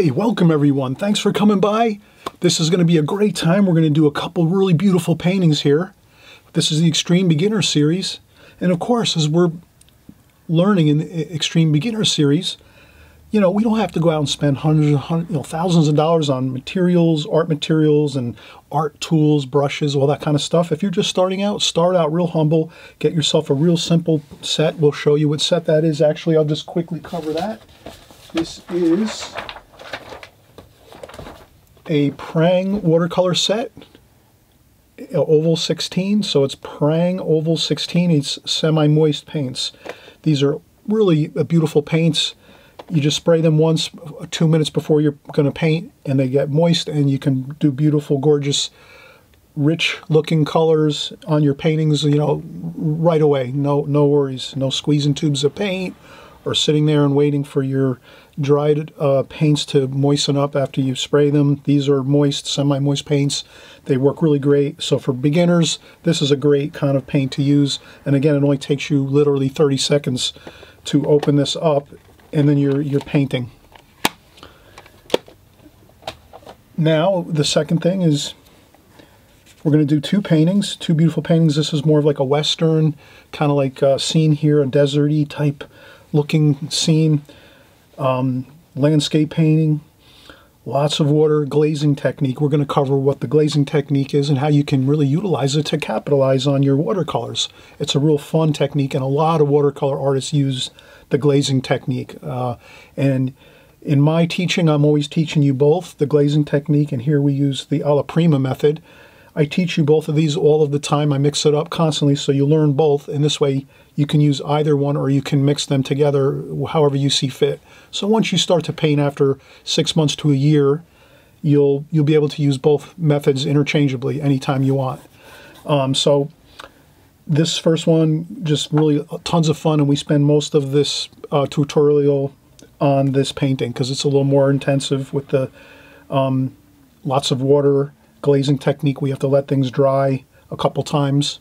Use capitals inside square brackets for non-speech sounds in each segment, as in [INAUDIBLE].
Hey, welcome everyone. Thanks for coming by. This is going to be a great time. We're going to do a couple really beautiful paintings here. This is the Extreme Beginner Series. And of course, as we're learning in the Extreme Beginner Series, you know, we don't have to go out and spend hundreds, hundreds you know, thousands of dollars on materials, art materials, and art tools, brushes, all that kind of stuff. If you're just starting out, start out real humble. Get yourself a real simple set. We'll show you what set that is. Actually, I'll just quickly cover that. This is a Prang watercolor set, Oval 16. So it's Prang Oval 16. It's semi-moist paints. These are really uh, beautiful paints you just spray them once, uh, two minutes before you're going to paint, and they get moist, and you can do beautiful, gorgeous, rich-looking colors on your paintings. You know, right away. No, no worries. No squeezing tubes of paint, or sitting there and waiting for your dried uh, paints to moisten up after you spray them. These are moist, semi-moist paints. They work really great. So for beginners, this is a great kind of paint to use. And again, it only takes you literally 30 seconds to open this up and then you're, you're painting. Now, the second thing is we're going to do two paintings, two beautiful paintings. This is more of like a western, kind of like a scene here, a deserty type looking scene. Um, landscape painting, lots of water, glazing technique. We're going to cover what the glazing technique is and how you can really utilize it to capitalize on your watercolors. It's a real fun technique, and a lot of watercolor artists use the glazing technique. Uh, and in my teaching, I'm always teaching you both the glazing technique, and here we use the alla prima method. I teach you both of these all of the time. I mix it up constantly so you learn both, and this way you can use either one or you can mix them together however you see fit. So once you start to paint after six months to a year, you'll you'll be able to use both methods interchangeably anytime you want. Um, so this first one just really tons of fun and we spend most of this uh, tutorial on this painting because it's a little more intensive with the um, lots of water glazing technique we have to let things dry a couple times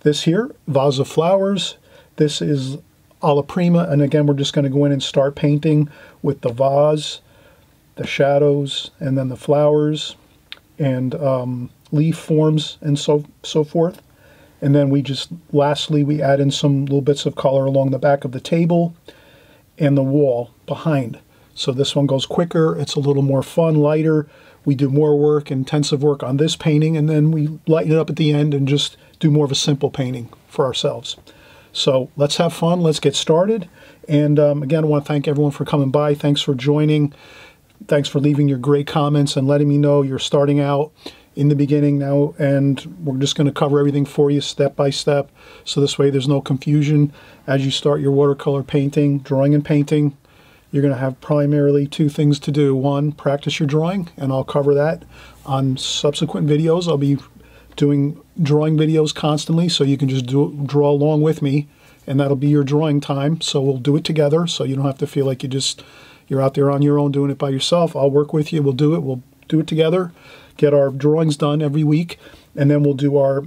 this here vase of flowers this is alla prima and again we're just going to go in and start painting with the vase the shadows and then the flowers and um, leaf forms and so so forth and then we just, lastly, we add in some little bits of color along the back of the table and the wall behind. So this one goes quicker, it's a little more fun, lighter. We do more work, intensive work on this painting, and then we lighten it up at the end and just do more of a simple painting for ourselves. So let's have fun, let's get started. And um, again, I want to thank everyone for coming by. Thanks for joining. Thanks for leaving your great comments and letting me know you're starting out in the beginning now and we're just going to cover everything for you step by step so this way there's no confusion as you start your watercolor painting drawing and painting you're going to have primarily two things to do. One practice your drawing and I'll cover that on subsequent videos. I'll be doing drawing videos constantly so you can just do, draw along with me and that'll be your drawing time. So we'll do it together so you don't have to feel like you just you're out there on your own doing it by yourself. I'll work with you. We'll do it. We'll do it together get our drawings done every week, and then we'll do our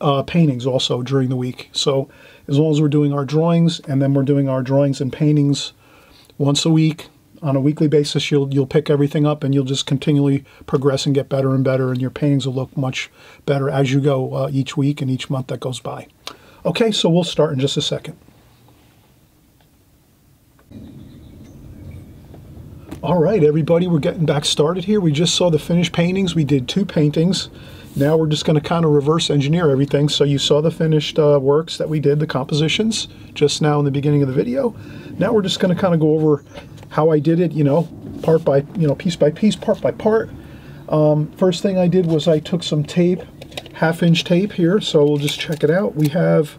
uh, paintings also during the week. So as long as we're doing our drawings and then we're doing our drawings and paintings once a week on a weekly basis, you'll you'll pick everything up and you'll just continually progress and get better and better, and your paintings will look much better as you go uh, each week and each month that goes by. Okay, so we'll start in just a second. All right, everybody, we're getting back started here. We just saw the finished paintings. We did two paintings. Now we're just going to kind of reverse engineer everything. So you saw the finished uh, works that we did, the compositions, just now in the beginning of the video. Now we're just going to kind of go over how I did it, you know, part by, you know, piece by piece, part by part. Um, first thing I did was I took some tape, half inch tape here. So we'll just check it out. We have,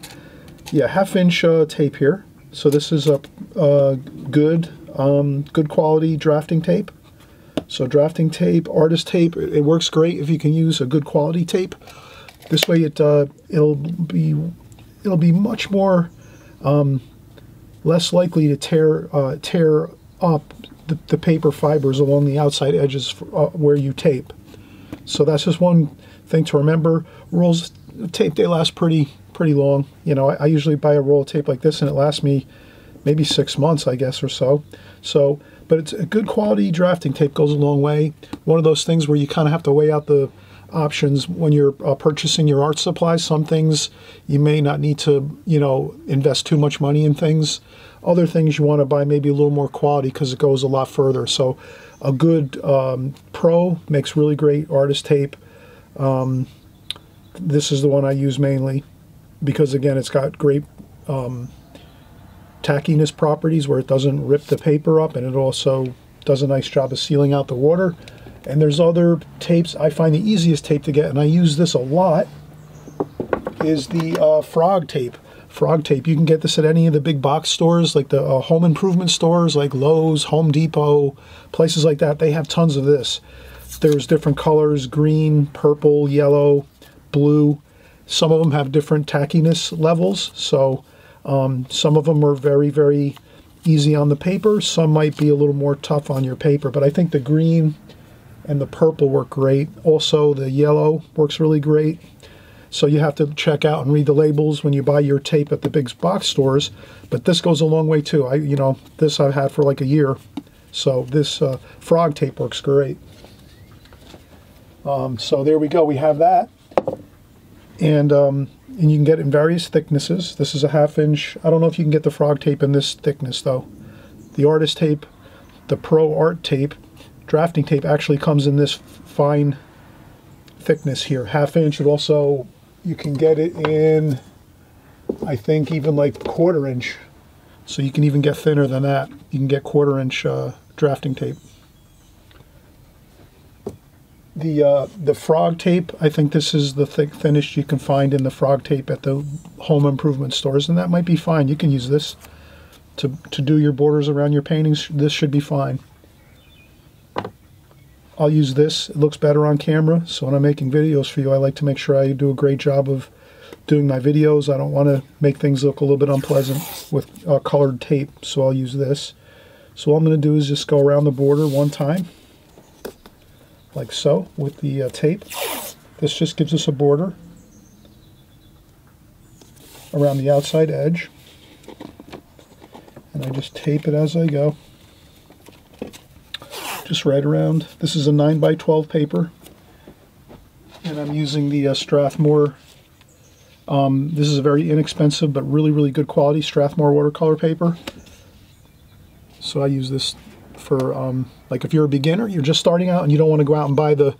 yeah, half inch uh, tape here. So this is a, a good um, good quality drafting tape. So drafting tape, artist tape, it works great if you can use a good quality tape. This way it uh, it'll be it'll be much more um, less likely to tear uh, tear up the, the, paper fibers along the outside edges for, uh, where you tape. So that's just one thing to remember. Rolls of tape they last pretty pretty long. You know, I, I usually buy a roll of tape like this and it lasts me maybe six months, I guess, or so. So, but it's a good quality drafting tape goes a long way. One of those things where you kind of have to weigh out the options when you're uh, purchasing your art supplies. Some things you may not need to, you know, invest too much money in things. Other things you want to buy maybe a little more quality because it goes a lot further. So, a good um, pro makes really great artist tape. Um, this is the one I use mainly because again, it's got great um, tackiness properties where it doesn't rip the paper up and it also does a nice job of sealing out the water. And there's other tapes. I find the easiest tape to get, and I use this a lot, is the uh, frog tape. Frog tape. You can get this at any of the big box stores, like the uh, home improvement stores, like Lowe's, Home Depot, places like that. They have tons of this. There's different colors, green, purple, yellow, blue. Some of them have different tackiness levels. So um, some of them are very, very easy on the paper. Some might be a little more tough on your paper. But I think the green and the purple work great. Also, the yellow works really great. So you have to check out and read the labels when you buy your tape at the big box stores. But this goes a long way too. I, you know, this I've had for like a year. So this uh, frog tape works great. Um, so there we go. We have that. And, um, and you can get in various thicknesses. This is a half inch. I don't know if you can get the frog tape in this thickness though. The artist tape, the pro art tape, drafting tape actually comes in this fine thickness here, half inch. It also, you can get it in, I think even like quarter inch. So you can even get thinner than that. You can get quarter inch uh, drafting tape. The uh, the frog tape, I think this is the thick thinnest you can find in the frog tape at the home improvement stores, and that might be fine. You can use this to, to do your borders around your paintings. This should be fine. I'll use this. It looks better on camera. So when I'm making videos for you, I like to make sure I do a great job of doing my videos. I don't want to make things look a little bit unpleasant with uh, colored tape. So I'll use this. So all I'm going to do is just go around the border one time. Like so with the uh, tape. This just gives us a border around the outside edge. And I just tape it as I go just right around. This is a 9 by 12 paper, and I'm using the uh, Strathmore. Um, this is a very inexpensive but really, really good quality Strathmore watercolor paper. So I use this for, um, like if you're a beginner, you're just starting out and you don't want to go out and buy the,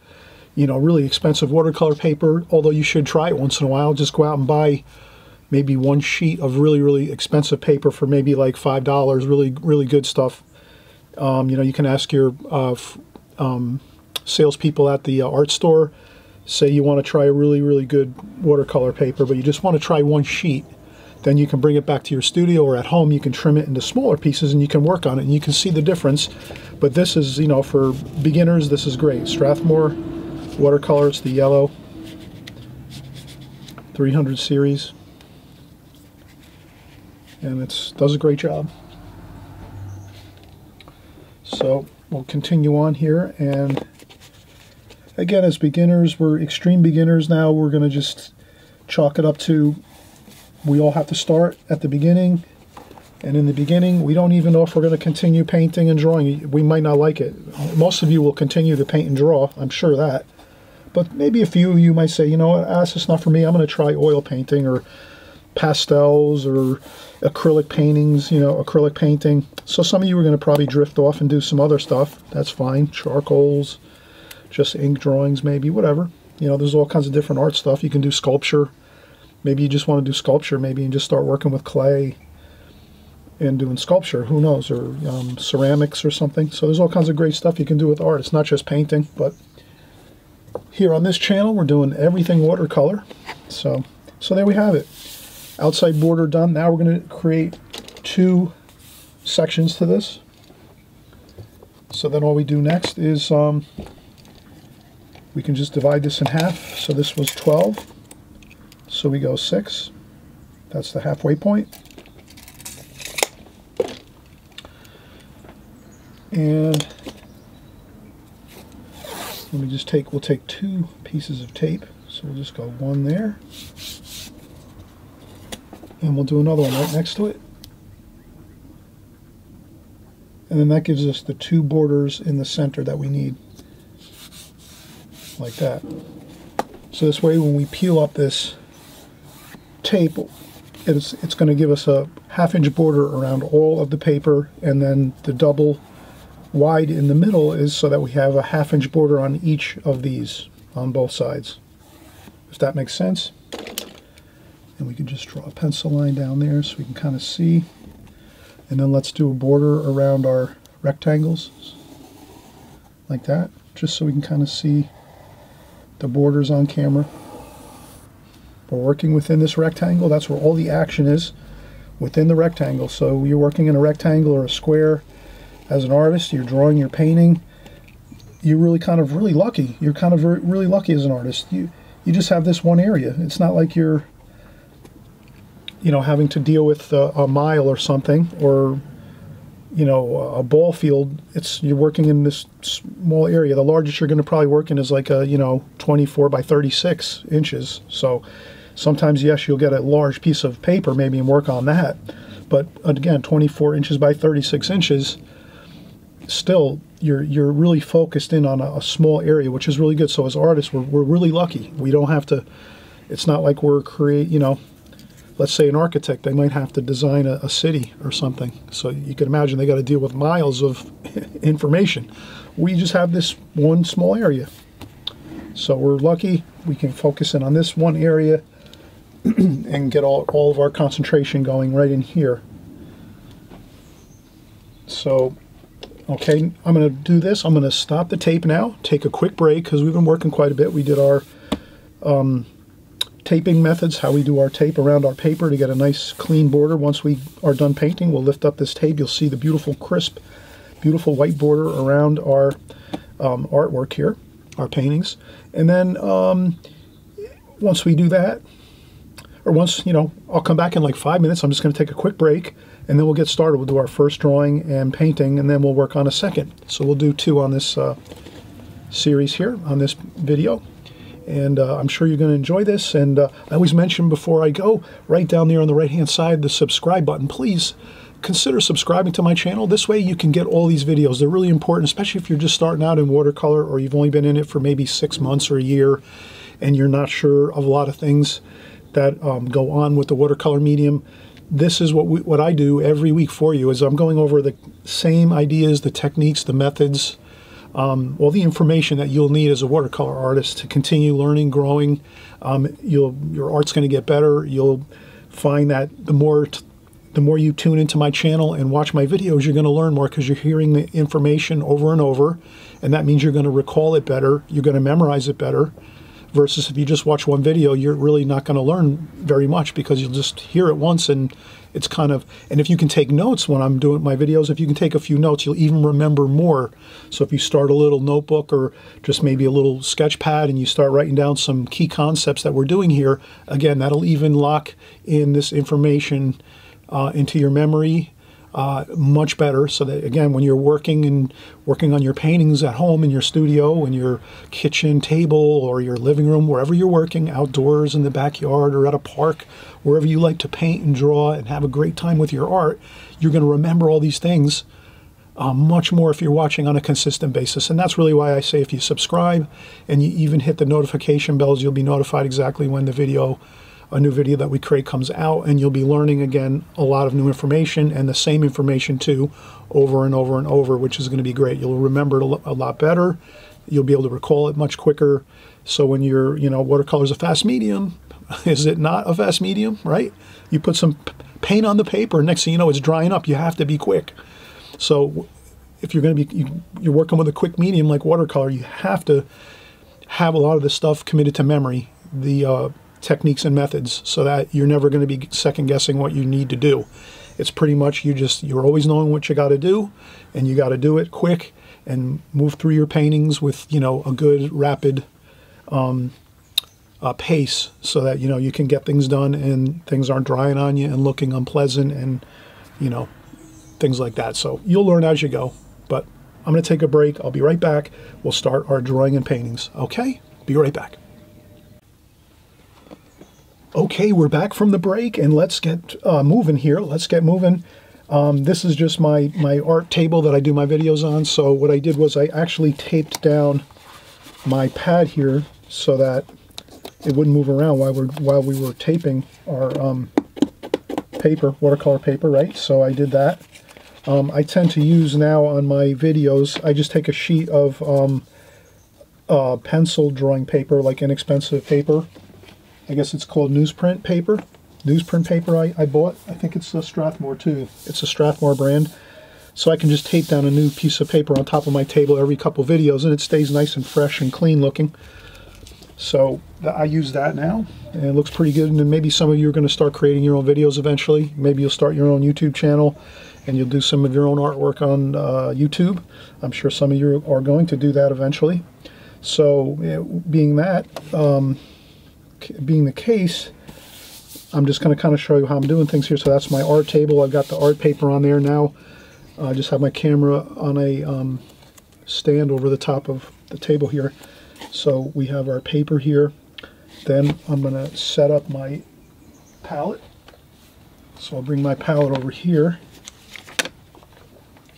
you know, really expensive watercolor paper, although you should try it once in a while. Just go out and buy maybe one sheet of really, really expensive paper for maybe like $5, really, really good stuff. Um, you know, you can ask your uh, um, salespeople at the uh, art store. Say you want to try a really, really good watercolor paper, but you just want to try one sheet. Then you can bring it back to your studio or at home. You can trim it into smaller pieces and you can work on it and you can see the difference. But this is, you know, for beginners, this is great. Strathmore watercolors, the yellow 300 series. And it does a great job. So we'll continue on here and again as beginners we're extreme beginners now we're going to just chalk it up to we all have to start at the beginning and in the beginning we don't even know if we're going to continue painting and drawing we might not like it most of you will continue to paint and draw I'm sure that but maybe a few of you might say you know what ah, that's not for me I'm going to try oil painting or pastels or acrylic paintings, you know, acrylic painting. So some of you are going to probably drift off and do some other stuff. That's fine. Charcoals, just ink drawings maybe, whatever. You know, there's all kinds of different art stuff. You can do sculpture. Maybe you just want to do sculpture maybe and just start working with clay and doing sculpture, who knows, or um, ceramics or something. So there's all kinds of great stuff you can do with art. It's not just painting, but here on this channel, we're doing everything watercolor. So, so there we have it outside border done. Now we're going to create two sections to this. So then all we do next is um, we can just divide this in half. So this was 12. So we go 6. That's the halfway point. And let me just take, we'll take two pieces of tape. So we'll just go one there and we'll do another one right next to it. And then that gives us the two borders in the center that we need. Like that. So this way when we peel up this tape, it's, it's going to give us a half inch border around all of the paper and then the double wide in the middle is so that we have a half inch border on each of these on both sides. If that makes sense. And we can just draw a pencil line down there so we can kind of see. And then let's do a border around our rectangles like that, just so we can kind of see the borders on camera. We're working within this rectangle. That's where all the action is, within the rectangle. So you're working in a rectangle or a square as an artist, you're drawing your painting, you're really kind of really lucky. You're kind of very, really lucky as an artist. You, you just have this one area. It's not like you're you know, having to deal with a, a mile or something, or you know, a ball field. It's you're working in this small area. The largest you're going to probably work in is like a you know 24 by 36 inches. So sometimes yes, you'll get a large piece of paper maybe and work on that. But again, 24 inches by 36 inches, still you're you're really focused in on a, a small area, which is really good. So as artists, we're we're really lucky. We don't have to. It's not like we're create you know let's say an architect, they might have to design a, a city or something. So you can imagine they got to deal with miles of [LAUGHS] information. We just have this one small area. So we're lucky we can focus in on this one area [CLEARS THROAT] and get all, all of our concentration going right in here. So, okay, I'm going to do this. I'm going to stop the tape now, take a quick break because we've been working quite a bit. We did our um, taping methods, how we do our tape around our paper to get a nice clean border. Once we are done painting, we'll lift up this tape. You'll see the beautiful, crisp, beautiful white border around our um, artwork here, our paintings. And then um, once we do that, or once, you know, I'll come back in like five minutes. I'm just going to take a quick break and then we'll get started. We'll do our first drawing and painting and then we'll work on a second. So we'll do two on this uh, series here, on this video and uh, I'm sure you're going to enjoy this. And uh, I always mention before I go, right down there on the right hand side, the subscribe button. Please consider subscribing to my channel. This way you can get all these videos. They're really important, especially if you're just starting out in watercolor or you've only been in it for maybe six months or a year and you're not sure of a lot of things that um, go on with the watercolor medium. This is what we, what I do every week for you is I'm going over the same ideas, the techniques, the methods, um, all the information that you'll need as a watercolor artist to continue learning, growing. Um, you'll your art's going to get better. You'll find that the more the more you tune into my channel and watch my videos, you're going to learn more because you're hearing the information over and over, and that means you're going to recall it better. You're going to memorize it better. Versus if you just watch one video, you're really not going to learn very much because you'll just hear it once and it's kind of and if you can take notes when I'm doing my videos, if you can take a few notes, you'll even remember more. So if you start a little notebook or just maybe a little sketch pad and you start writing down some key concepts that we're doing here, again, that'll even lock in this information uh, into your memory uh, much better. So that again, when you're working and working on your paintings at home in your studio, in your kitchen table or your living room, wherever you're working, outdoors in the backyard or at a park, wherever you like to paint and draw and have a great time with your art, you're going to remember all these things. Uh, much more if you're watching on a consistent basis. And that's really why I say if you subscribe and you even hit the notification bells, you'll be notified exactly when the video a new video that we create comes out and you'll be learning again a lot of new information and the same information too over and over and over which is going to be great. You'll remember it a lot better. You'll be able to recall it much quicker. So when you're you know watercolor is a fast medium [LAUGHS] is it not a fast medium right? You put some paint on the paper next thing you know it's drying up. You have to be quick. So if you're going to be you're working with a quick medium like watercolor you have to have a lot of this stuff committed to memory. The uh, techniques and methods so that you're never going to be second guessing what you need to do. It's pretty much you just you're always knowing what you got to do and you got to do it quick and move through your paintings with, you know, a good rapid um, uh, pace so that, you know, you can get things done and things aren't drying on you and looking unpleasant and, you know, things like that. So you'll learn as you go. But I'm going to take a break. I'll be right back. We'll start our drawing and paintings. Okay? Be right back. Okay, we're back from the break and let's get uh, moving here. Let's get moving. Um, this is just my, my art table that I do my videos on. So what I did was I actually taped down my pad here so that it wouldn't move around while we're, while we were taping our um, paper, watercolor paper, right? So I did that. Um, I tend to use now on my videos, I just take a sheet of um, uh, pencil drawing paper, like inexpensive paper. I guess it's called newsprint paper. Newsprint paper I, I bought. I think it's a Strathmore too. It's a Strathmore brand. So I can just tape down a new piece of paper on top of my table every couple videos and it stays nice and fresh and clean looking. So I use that now and it looks pretty good. And maybe some of you are going to start creating your own videos eventually. Maybe you'll start your own YouTube channel and you'll do some of your own artwork on uh, YouTube. I'm sure some of you are going to do that eventually. So being that, um, being the case, I'm just going to kind of show you how I'm doing things here. So that's my art table. I've got the art paper on there now. I just have my camera on a um, stand over the top of the table here. So we have our paper here. Then I'm going to set up my palette. So I'll bring my palette over here.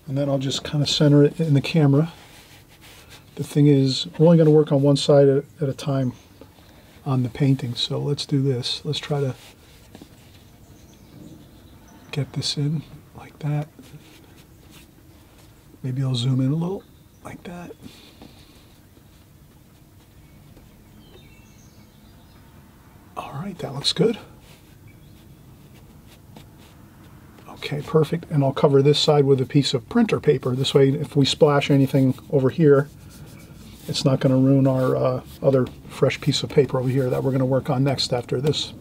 And then I'll just kind of center it in the camera. The thing is, we're only going to work on one side at a time on the painting. So let's do this. Let's try to get this in like that. Maybe I'll zoom in a little like that. All right, that looks good. Okay, perfect. And I'll cover this side with a piece of printer paper. This way, if we splash anything over here, it's not going to ruin our uh, other fresh piece of paper over here that we're going to work on next after this.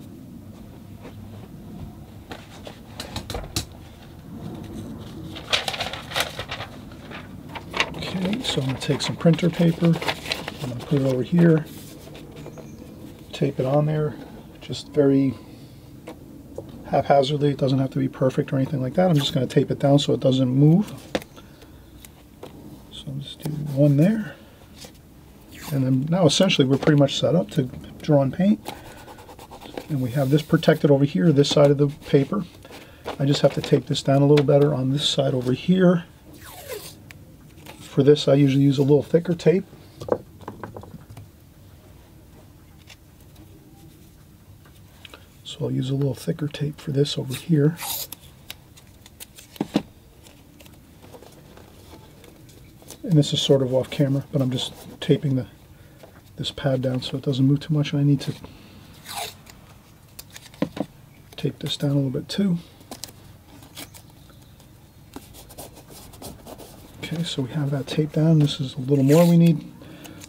Okay, so I'm going to take some printer paper, I'm going to put it over here, tape it on there, just very haphazardly. It doesn't have to be perfect or anything like that. I'm just going to tape it down so it doesn't move. So I'll just do one there. And then now essentially we're pretty much set up to draw and paint. And we have this protected over here, this side of the paper. I just have to tape this down a little better on this side over here. For this I usually use a little thicker tape. So I'll use a little thicker tape for this over here. And this is sort of off camera, but I'm just taping the this pad down so it doesn't move too much. I need to tape this down a little bit too. Okay, so we have that taped down. This is a little more we need.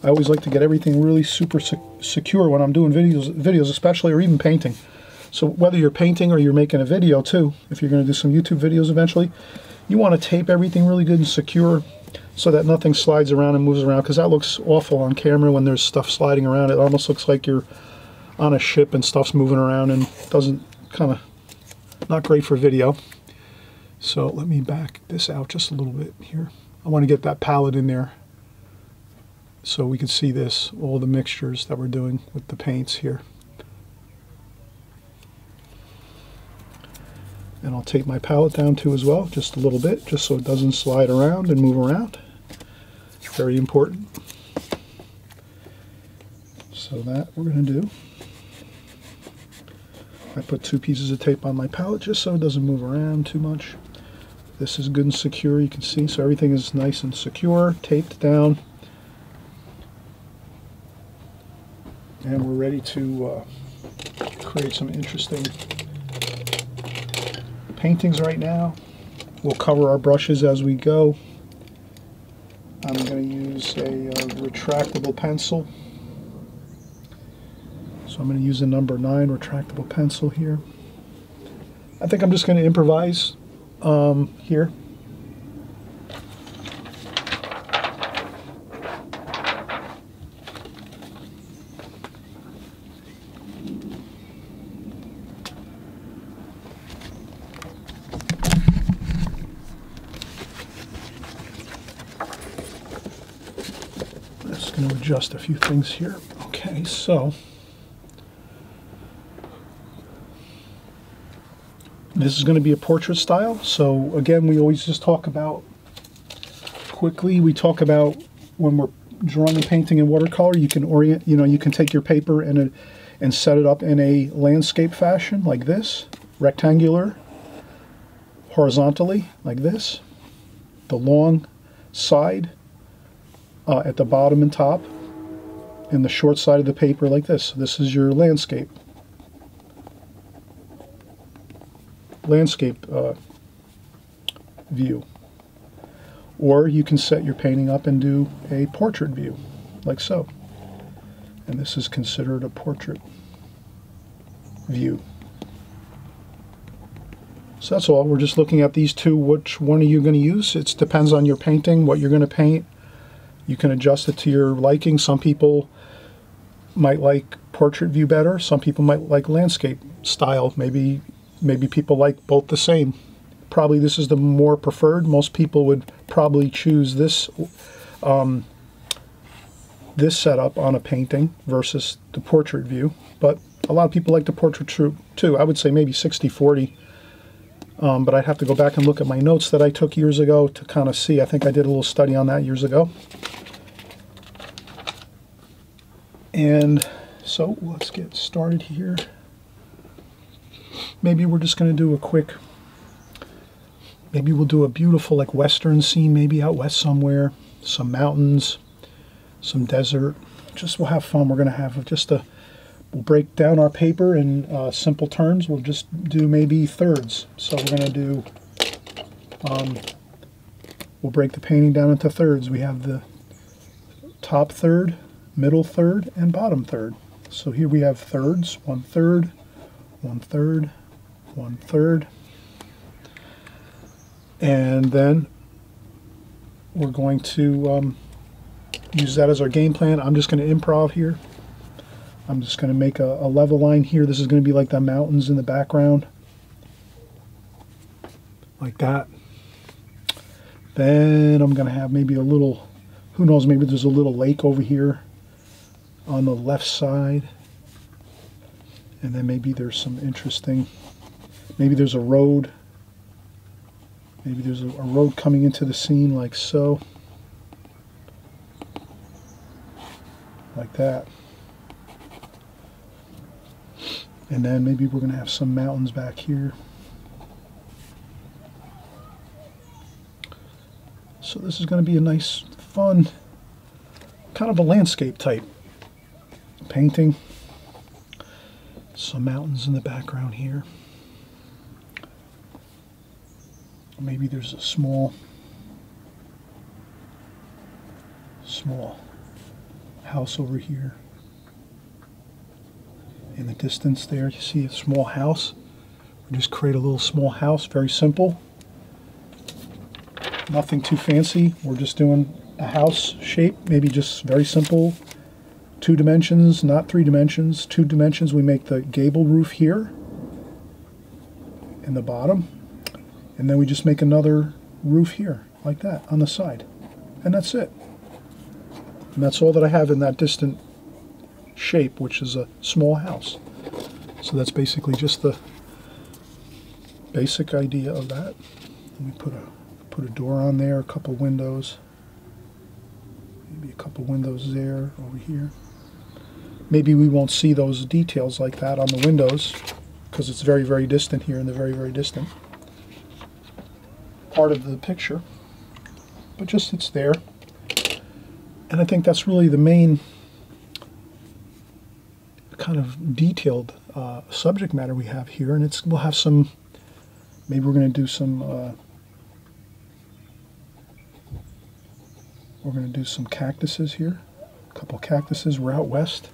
I always like to get everything really super secure when I'm doing videos, videos especially, or even painting. So whether you're painting or you're making a video too, if you're going to do some YouTube videos eventually, you want to tape everything really good and secure so that nothing slides around and moves around because that looks awful on camera when there's stuff sliding around. It almost looks like you're on a ship and stuff's moving around and doesn't kind of, not great for video. So let me back this out just a little bit here. I want to get that palette in there so we can see this, all the mixtures that we're doing with the paints here. And I'll take my palette down too as well, just a little bit, just so it doesn't slide around and move around. Very important. So that we're going to do. I put two pieces of tape on my palette just so it doesn't move around too much. This is good and secure, you can see, so everything is nice and secure, taped down. And we're ready to uh, create some interesting paintings right now. We'll cover our brushes as we go. I'm going to use a uh, retractable pencil. So I'm going to use a number 9 retractable pencil here. I think I'm just going to improvise um, here. Just going to adjust a few things here. Okay, so this is going to be a portrait style. So again, we always just talk about quickly. We talk about when we're drawing and painting in watercolor, you can orient. You know, you can take your paper and a, and set it up in a landscape fashion like this, rectangular, horizontally like this, the long side uh, at the bottom and top, and the short side of the paper like this. This is your landscape. Landscape uh, view. Or you can set your painting up and do a portrait view, like so. And this is considered a portrait view. So that's all. We're just looking at these two. Which one are you going to use? It depends on your painting, what you're going to paint. You can adjust it to your liking. Some people might like portrait view better. Some people might like landscape style. Maybe maybe people like both the same. Probably this is the more preferred. Most people would probably choose this um, this setup on a painting versus the portrait view. But a lot of people like the portrait too. I would say maybe 60-40 um, but I'd have to go back and look at my notes that I took years ago to kind of see. I think I did a little study on that years ago. And so let's get started here. Maybe we're just going to do a quick, maybe we'll do a beautiful like western scene, maybe out west somewhere, some mountains, some desert. Just we'll have fun. We're going to have just a We'll break down our paper in uh, simple terms. We'll just do maybe thirds. So we're going to do, um, we'll break the painting down into thirds. We have the top third, middle third, and bottom third. So here we have thirds, one third, one third, one third. And then we're going to um, use that as our game plan. I'm just going to improv here. I'm just going to make a, a level line here. This is going to be like the mountains in the background. Like that. Then I'm going to have maybe a little, who knows, maybe there's a little lake over here on the left side. And then maybe there's some interesting, maybe there's a road. Maybe there's a, a road coming into the scene like so. Like that. And then maybe we're going to have some mountains back here. So this is going to be a nice, fun, kind of a landscape type painting. Some mountains in the background here. Maybe there's a small, small house over here. In the distance there you see a small house. We just create a little small house very simple. Nothing too fancy. We're just doing a house shape maybe just very simple two dimensions not three dimensions two dimensions we make the gable roof here in the bottom and then we just make another roof here like that on the side and that's it and that's all that I have in that distant shape, which is a small house. So that's basically just the basic idea of that. Let me put a put a door on there, a couple windows, maybe a couple windows there over here. Maybe we won't see those details like that on the windows because it's very, very distant here in the very, very distant part of the picture. But just it's there. And I think that's really the main kind of detailed uh, subject matter we have here, and it's we'll have some. Maybe we're going to do some. Uh, we're going to do some cactuses here. A couple cactuses. We're out west.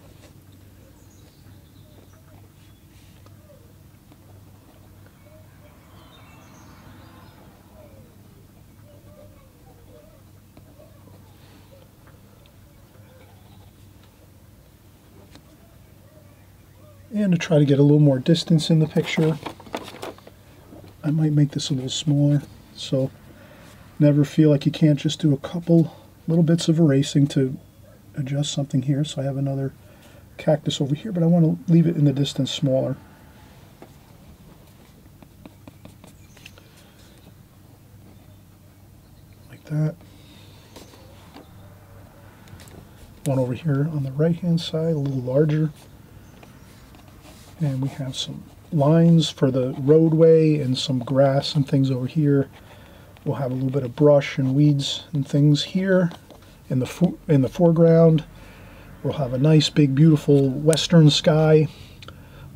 and to try to get a little more distance in the picture. I might make this a little smaller so never feel like you can't just do a couple little bits of erasing to adjust something here. So I have another cactus over here but I want to leave it in the distance smaller. Like that. One over here on the right hand side a little larger. And we have some lines for the roadway and some grass and things over here. We'll have a little bit of brush and weeds and things here in the in the foreground. We'll have a nice big beautiful western sky.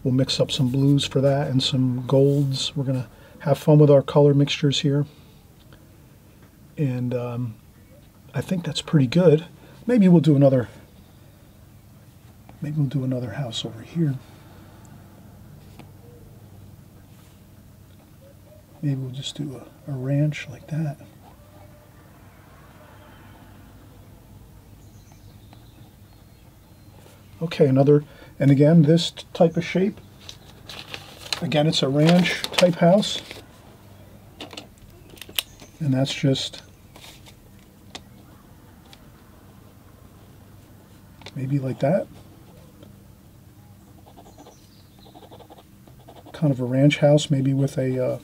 We'll mix up some blues for that and some golds. We're going to have fun with our color mixtures here. And um, I think that's pretty good. Maybe we'll do another maybe we'll do another house over here. Maybe we'll just do a, a ranch like that. Okay, another, and again, this type of shape. Again, it's a ranch type house. And that's just maybe like that. Kind of a ranch house, maybe with a uh,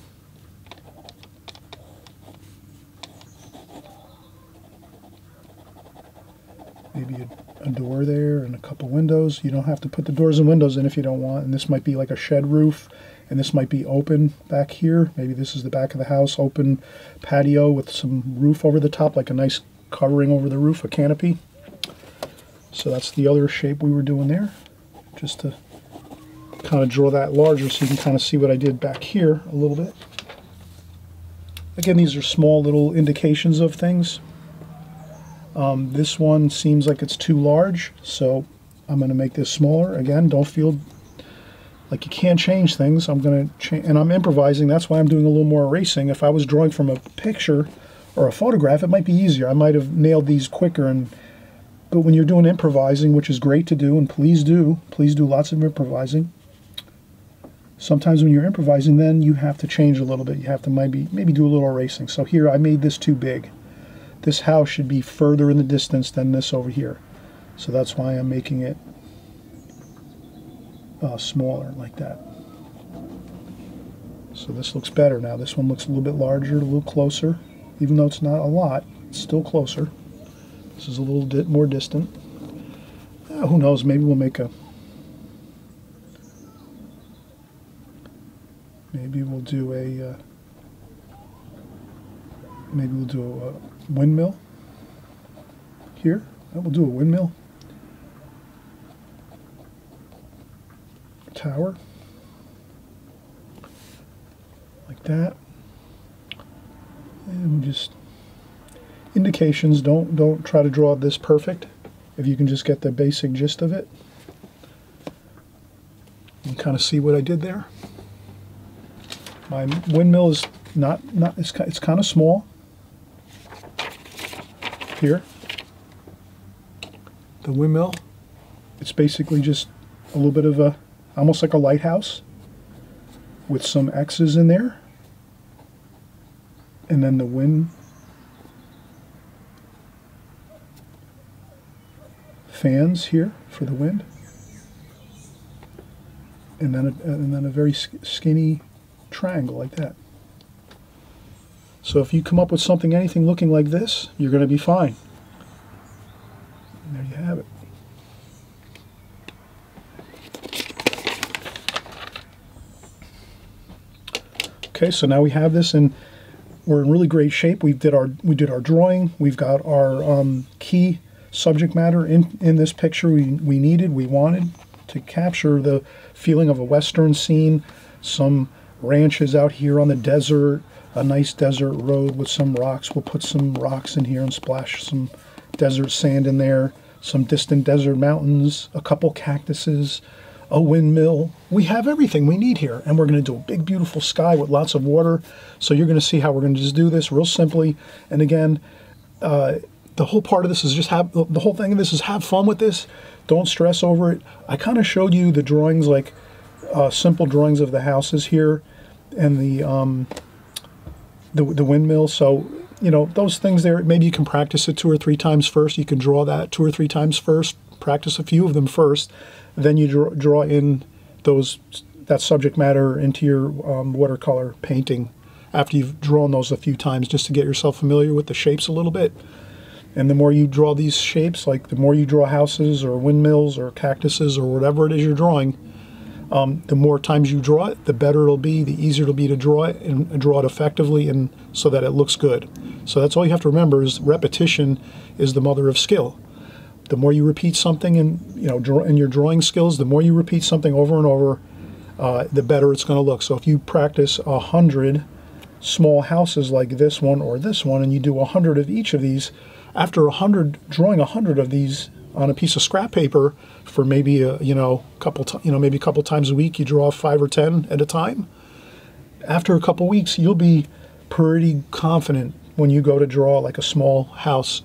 maybe door there and a couple windows. You don't have to put the doors and windows in if you don't want. And this might be like a shed roof, and this might be open back here. Maybe this is the back of the house, open patio with some roof over the top, like a nice covering over the roof, a canopy. So that's the other shape we were doing there, just to kind of draw that larger so you can kind of see what I did back here a little bit. Again, these are small little indications of things. Um, this one seems like it's too large, so I'm going to make this smaller. Again, don't feel like you can't change things. I'm going to change, and I'm improvising. That's why I'm doing a little more erasing. If I was drawing from a picture or a photograph, it might be easier. I might have nailed these quicker. And But when you're doing improvising, which is great to do, and please do, please do lots of improvising. Sometimes when you're improvising, then you have to change a little bit. You have to maybe maybe do a little erasing. So here I made this too big this house should be further in the distance than this over here. So that's why I'm making it uh, smaller like that. So this looks better now. This one looks a little bit larger, a little closer. Even though it's not a lot, it's still closer. This is a little bit more distant. Uh, who knows, maybe we'll make a... Maybe we'll do a... Uh, maybe we'll do a, windmill here. Uh, I will do a windmill. Tower. Like that. And just indications, don't don't try to draw this perfect. If you can just get the basic gist of it. You kind of see what I did there. My windmill is not, not it's, it's kind of small here, the windmill, it's basically just a little bit of a, almost like a lighthouse with some X's in there. And then the wind fans here for the wind. And then a, and then a very skinny triangle like that. So if you come up with something, anything looking like this, you're going to be fine. And there you have it. Okay, so now we have this and we're in really great shape. We did our we did our drawing. We've got our um, key subject matter in in this picture we we needed, we wanted to capture the feeling of a western scene, some ranches out here on the desert, a nice desert road with some rocks. We'll put some rocks in here and splash some desert sand in there, some distant desert mountains, a couple cactuses, a windmill. We have everything we need here. And we're going to do a big, beautiful sky with lots of water. So you're going to see how we're going to just do this real simply. And again, uh, the whole part of this is just have the whole thing of this is have fun with this. Don't stress over it. I kind of showed you the drawings, like uh, simple drawings of the houses here and the um, the, the windmill. So, you know, those things there, maybe you can practice it two or three times first. You can draw that two or three times first, practice a few of them first. Then you draw, draw in those that subject matter into your um, watercolor painting after you've drawn those a few times just to get yourself familiar with the shapes a little bit. And the more you draw these shapes, like the more you draw houses or windmills or cactuses or whatever it is you're drawing, um, the more times you draw it, the better it'll be, the easier it'll be to draw it and, and draw it effectively and so that it looks good. So that's all you have to remember is repetition is the mother of skill. The more you repeat something in you know draw, in your drawing skills, the more you repeat something over and over, uh, the better it's going to look. So if you practice a hundred small houses like this one or this one, and you do a hundred of each of these, after a hundred drawing a hundred of these on a piece of scrap paper for maybe a you know couple you know maybe a couple times a week, you draw five or ten at a time. After a couple weeks, you'll be pretty confident when you go to draw like a small house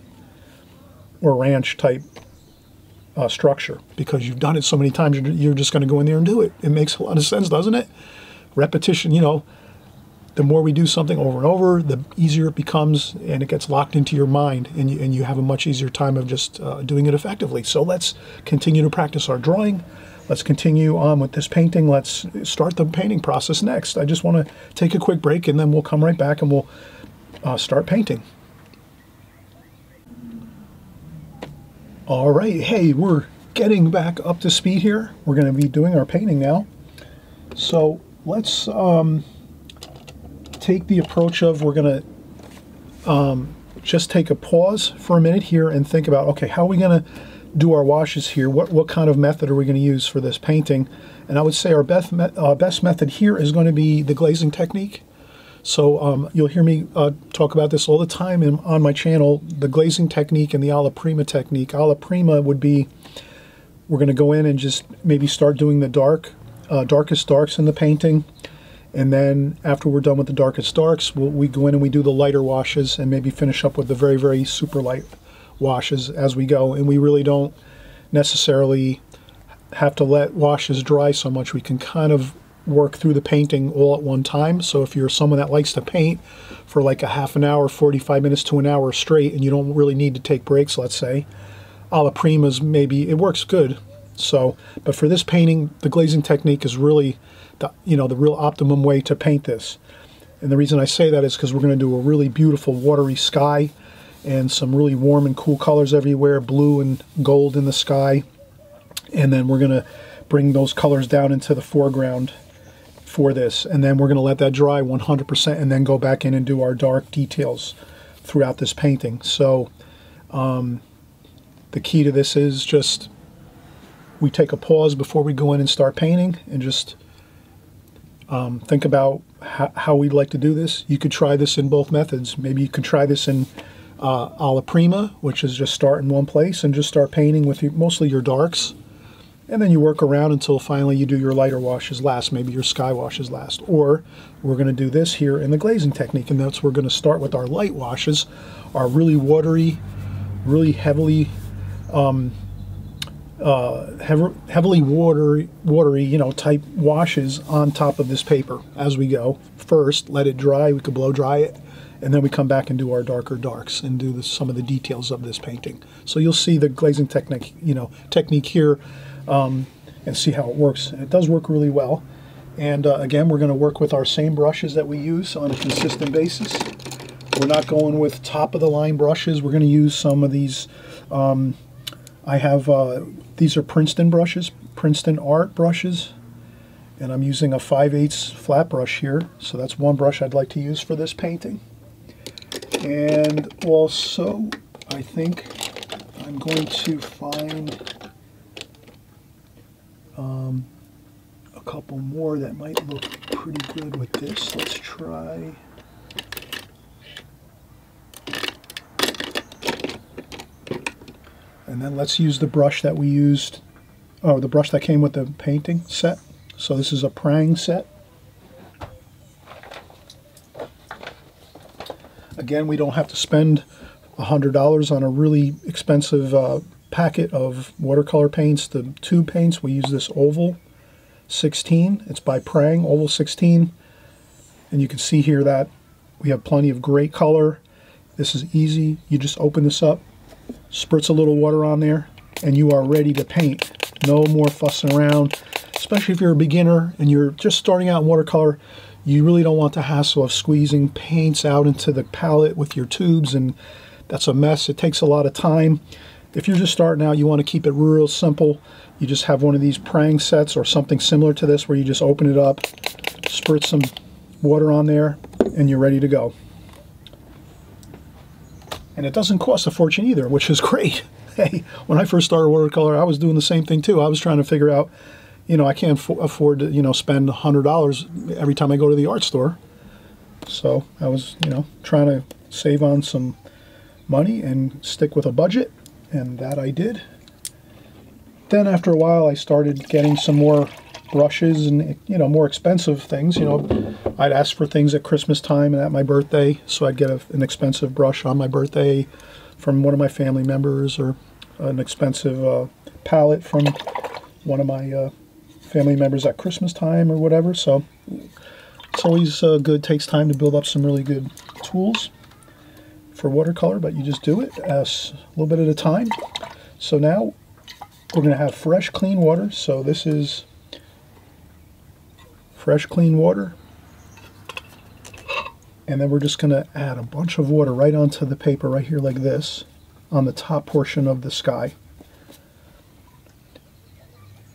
or ranch type uh, structure because you've done it so many times. You're, you're just going to go in there and do it. It makes a lot of sense, doesn't it? Repetition, you know, the more we do something over and over, the easier it becomes and it gets locked into your mind and you, and you have a much easier time of just uh, doing it effectively. So let's continue to practice our drawing. Let's continue on with this painting. Let's start the painting process next. I just want to take a quick break and then we'll come right back and we'll uh, start painting. All right, hey, we're getting back up to speed here. We're going to be doing our painting now. So let's um, take the approach of we're going to um, just take a pause for a minute here and think about, okay, how are we going to do our washes here? What, what kind of method are we going to use for this painting? And I would say our best, me uh, best method here is going to be the glazing technique. So um, you'll hear me uh, talk about this all the time in, on my channel, the glazing technique and the alla prima technique. Alla prima would be, we're going to go in and just maybe start doing the dark, uh, darkest darks in the painting. And then after we're done with the darkest darks, we'll, we go in and we do the lighter washes and maybe finish up with the very, very super light washes as we go. And we really don't necessarily have to let washes dry so much. We can kind of work through the painting all at one time. So if you're someone that likes to paint for like a half an hour, 45 minutes to an hour straight, and you don't really need to take breaks, let's say, alla primas maybe, it works good. So, but for this painting, the glazing technique is really, the, you know, the real optimum way to paint this. And the reason I say that is because we're going to do a really beautiful watery sky and some really warm and cool colors everywhere, blue and gold in the sky. And then we're going to bring those colors down into the foreground for this. And then we're going to let that dry 100% and then go back in and do our dark details throughout this painting. So um, the key to this is just we take a pause before we go in and start painting and just um, think about how we'd like to do this. You could try this in both methods. Maybe you could try this in uh, alla prima, which is just start in one place and just start painting with your, mostly your darks and then you work around until finally you do your lighter washes last, maybe your sky washes last. Or we're going to do this here in the glazing technique, and that's we're going to start with our light washes, our really watery, really heavily, um, uh, heavily watery, watery, you know, type washes on top of this paper as we go. First, let it dry. We could blow dry it, and then we come back and do our darker darks and do the, some of the details of this painting. So you'll see the glazing technique, you know, technique here um, and see how it works. It does work really well. And uh, again, we're going to work with our same brushes that we use on a consistent basis. We're not going with top of the line brushes. We're going to use some of these. Um, I have, uh, these are Princeton brushes, Princeton art brushes. And I'm using a 5 8 flat brush here. So that's one brush I'd like to use for this painting. And also, I think I'm going to find um, a couple more that might look pretty good with this. Let's try. And then let's use the brush that we used, oh, the brush that came with the painting set. So this is a Prang set. Again, we don't have to spend $100 on a really expensive uh, packet of watercolor paints, the tube paints. We use this Oval 16. It's by Prang, Oval 16. And you can see here that we have plenty of great color. This is easy. You just open this up, spritz a little water on there, and you are ready to paint. No more fussing around, especially if you're a beginner and you're just starting out in watercolor. You really don't want the hassle of squeezing paints out into the palette with your tubes and that's a mess. It takes a lot of time. If you're just starting out, you want to keep it real simple. You just have one of these prang sets or something similar to this where you just open it up, spritz some water on there, and you're ready to go. And it doesn't cost a fortune either, which is [LAUGHS] great. Hey, when I first started watercolor, I was doing the same thing too. I was trying to figure out, you know, I can't afford to, you know, spend $100 every time I go to the art store. So I was, you know, trying to save on some money and stick with a budget, and that I did. Then after a while, I started getting some more brushes and you know more expensive things. You know, I'd ask for things at Christmas time and at my birthday, so I'd get a, an expensive brush on my birthday from one of my family members, or an expensive uh, palette from one of my uh, family members at Christmas time or whatever. So it's always uh, good. Takes time to build up some really good tools for watercolor, but you just do it as a little bit at a time. So now we're going to have fresh, clean water. So this is fresh clean water and then we're just going to add a bunch of water right onto the paper right here like this on the top portion of the sky.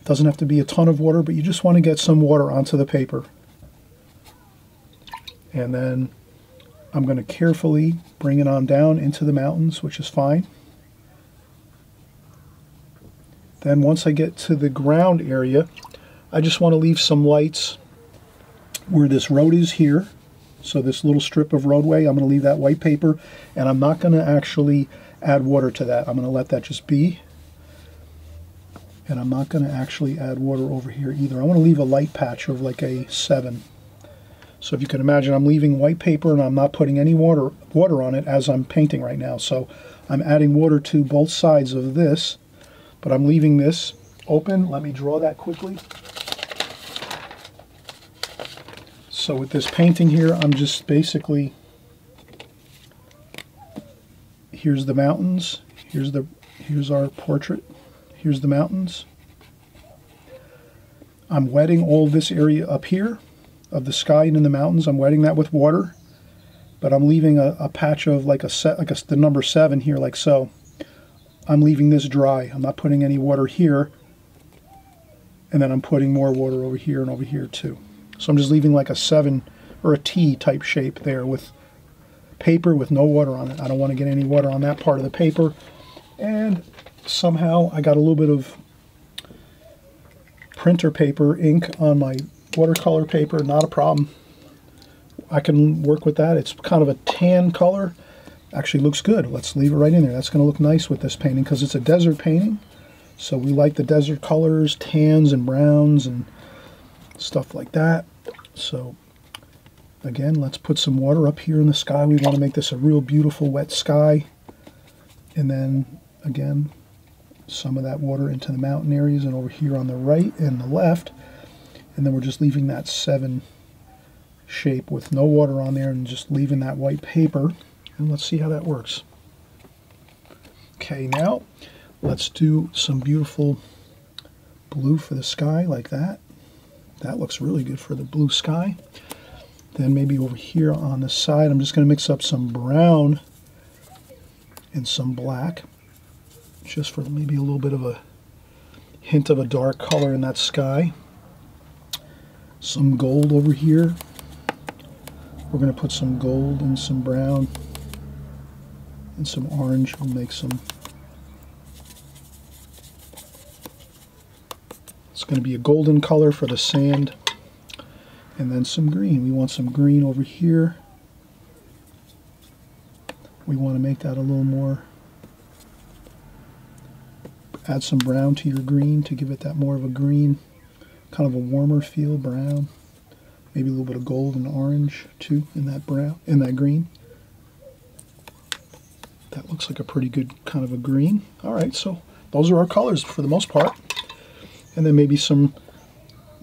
Doesn't have to be a ton of water, but you just want to get some water onto the paper. And then I'm going to carefully bring it on down into the mountains, which is fine. Then once I get to the ground area, I just want to leave some lights where this road is here. So this little strip of roadway, I'm going to leave that white paper, and I'm not going to actually add water to that. I'm going to let that just be. And I'm not going to actually add water over here either. I want to leave a light patch of like a 7. So if you can imagine, I'm leaving white paper and I'm not putting any water, water on it as I'm painting right now. So I'm adding water to both sides of this, but I'm leaving this open. Let me draw that quickly. So with this painting here, I'm just basically, here's the mountains, here's the here's our portrait, here's the mountains. I'm wetting all this area up here of the sky and in the mountains. I'm wetting that with water, but I'm leaving a, a patch of like a set, like a, the number seven here, like so. I'm leaving this dry. I'm not putting any water here, and then I'm putting more water over here and over here too. So I'm just leaving like a 7 or a T type shape there with paper with no water on it. I don't want to get any water on that part of the paper. And somehow I got a little bit of printer paper ink on my watercolor paper. Not a problem. I can work with that. It's kind of a tan color. Actually looks good. Let's leave it right in there. That's going to look nice with this painting because it's a desert painting. So we like the desert colors, tans and browns and stuff like that. So again, let's put some water up here in the sky. We want to make this a real beautiful wet sky. And then again, some of that water into the mountain areas and over here on the right and the left. And then we're just leaving that seven shape with no water on there and just leaving that white paper. And let's see how that works. Okay, now let's do some beautiful blue for the sky like that. That looks really good for the blue sky. Then maybe over here on the side, I'm just going to mix up some brown and some black, just for maybe a little bit of a hint of a dark color in that sky. Some gold over here. We're going to put some gold and some brown and some orange. We'll make some going to be a golden color for the sand and then some green. We want some green over here. We want to make that a little more, add some brown to your green to give it that more of a green, kind of a warmer feel, brown. Maybe a little bit of gold and orange too in that brown, in that green. That looks like a pretty good kind of a green. All right, so those are our colors for the most part. And then maybe some,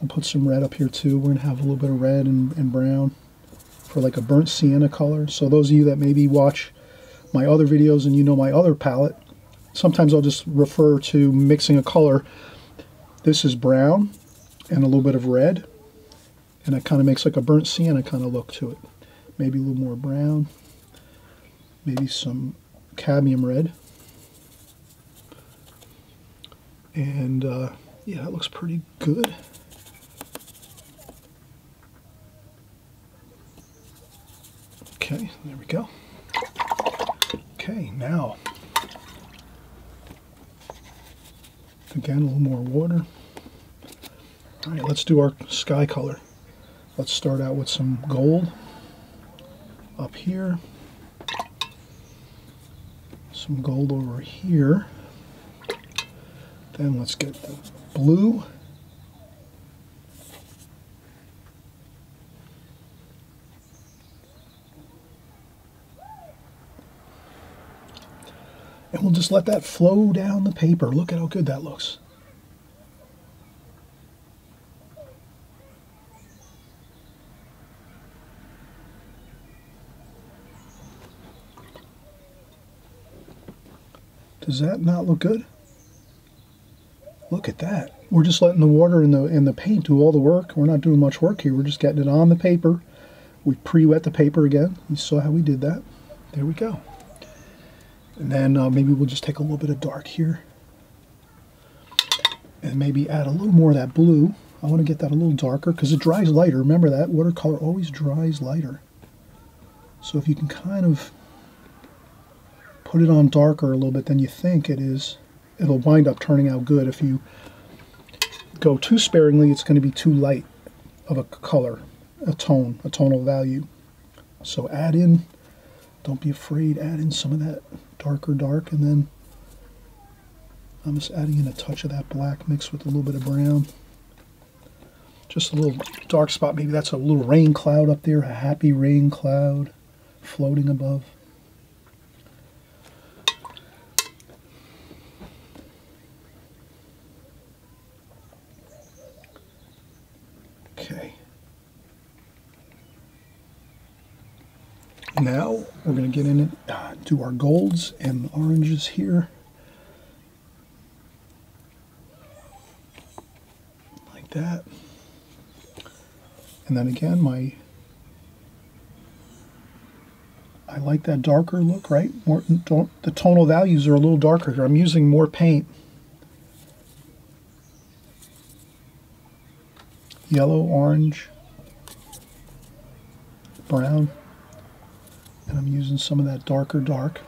we'll put some red up here too. We're going to have a little bit of red and, and brown for like a burnt sienna color. So those of you that maybe watch my other videos and you know my other palette, sometimes I'll just refer to mixing a color. This is brown and a little bit of red. And it kind of makes like a burnt sienna kind of look to it. Maybe a little more brown. Maybe some cadmium red. And uh, yeah, that looks pretty good. Okay, there we go. Okay, now, again, a little more water. All right, let's do our sky color. Let's start out with some gold up here. Some gold over here. Then let's get the blue. And we'll just let that flow down the paper. Look at how good that looks. Does that not look good? Look at that. We're just letting the water and the and the paint do all the work. We're not doing much work here. We're just getting it on the paper. We pre-wet the paper again. You saw how we did that. There we go. And then uh, maybe we'll just take a little bit of dark here. And maybe add a little more of that blue. I want to get that a little darker because it dries lighter. Remember that watercolor always dries lighter. So if you can kind of put it on darker a little bit than you think it is, it'll wind up turning out good. If you go too sparingly, it's going to be too light of a color, a tone, a tonal value. So add in, don't be afraid, add in some of that darker dark, and then I'm just adding in a touch of that black mixed with a little bit of brown. Just a little dark spot, maybe that's a little rain cloud up there, a happy rain cloud floating above. Okay. Now we're going to get in uh, our golds and oranges here. Like that. And then again, my I like that darker look, right? More, the tonal values are a little darker here. I'm using more paint. Yellow, orange, brown. And I'm using some of that darker dark.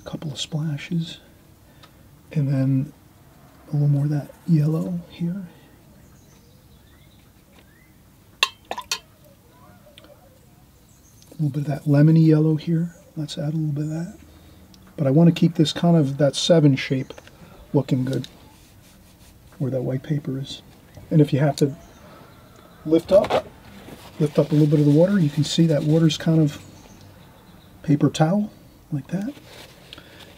A couple of splashes. And then a little more of that yellow here. A little bit of that lemony yellow here. Let's add a little bit of that. But I want to keep this kind of that seven shape looking good where that white paper is. And if you have to lift up, lift up a little bit of the water, you can see that water's kind of paper towel, like that.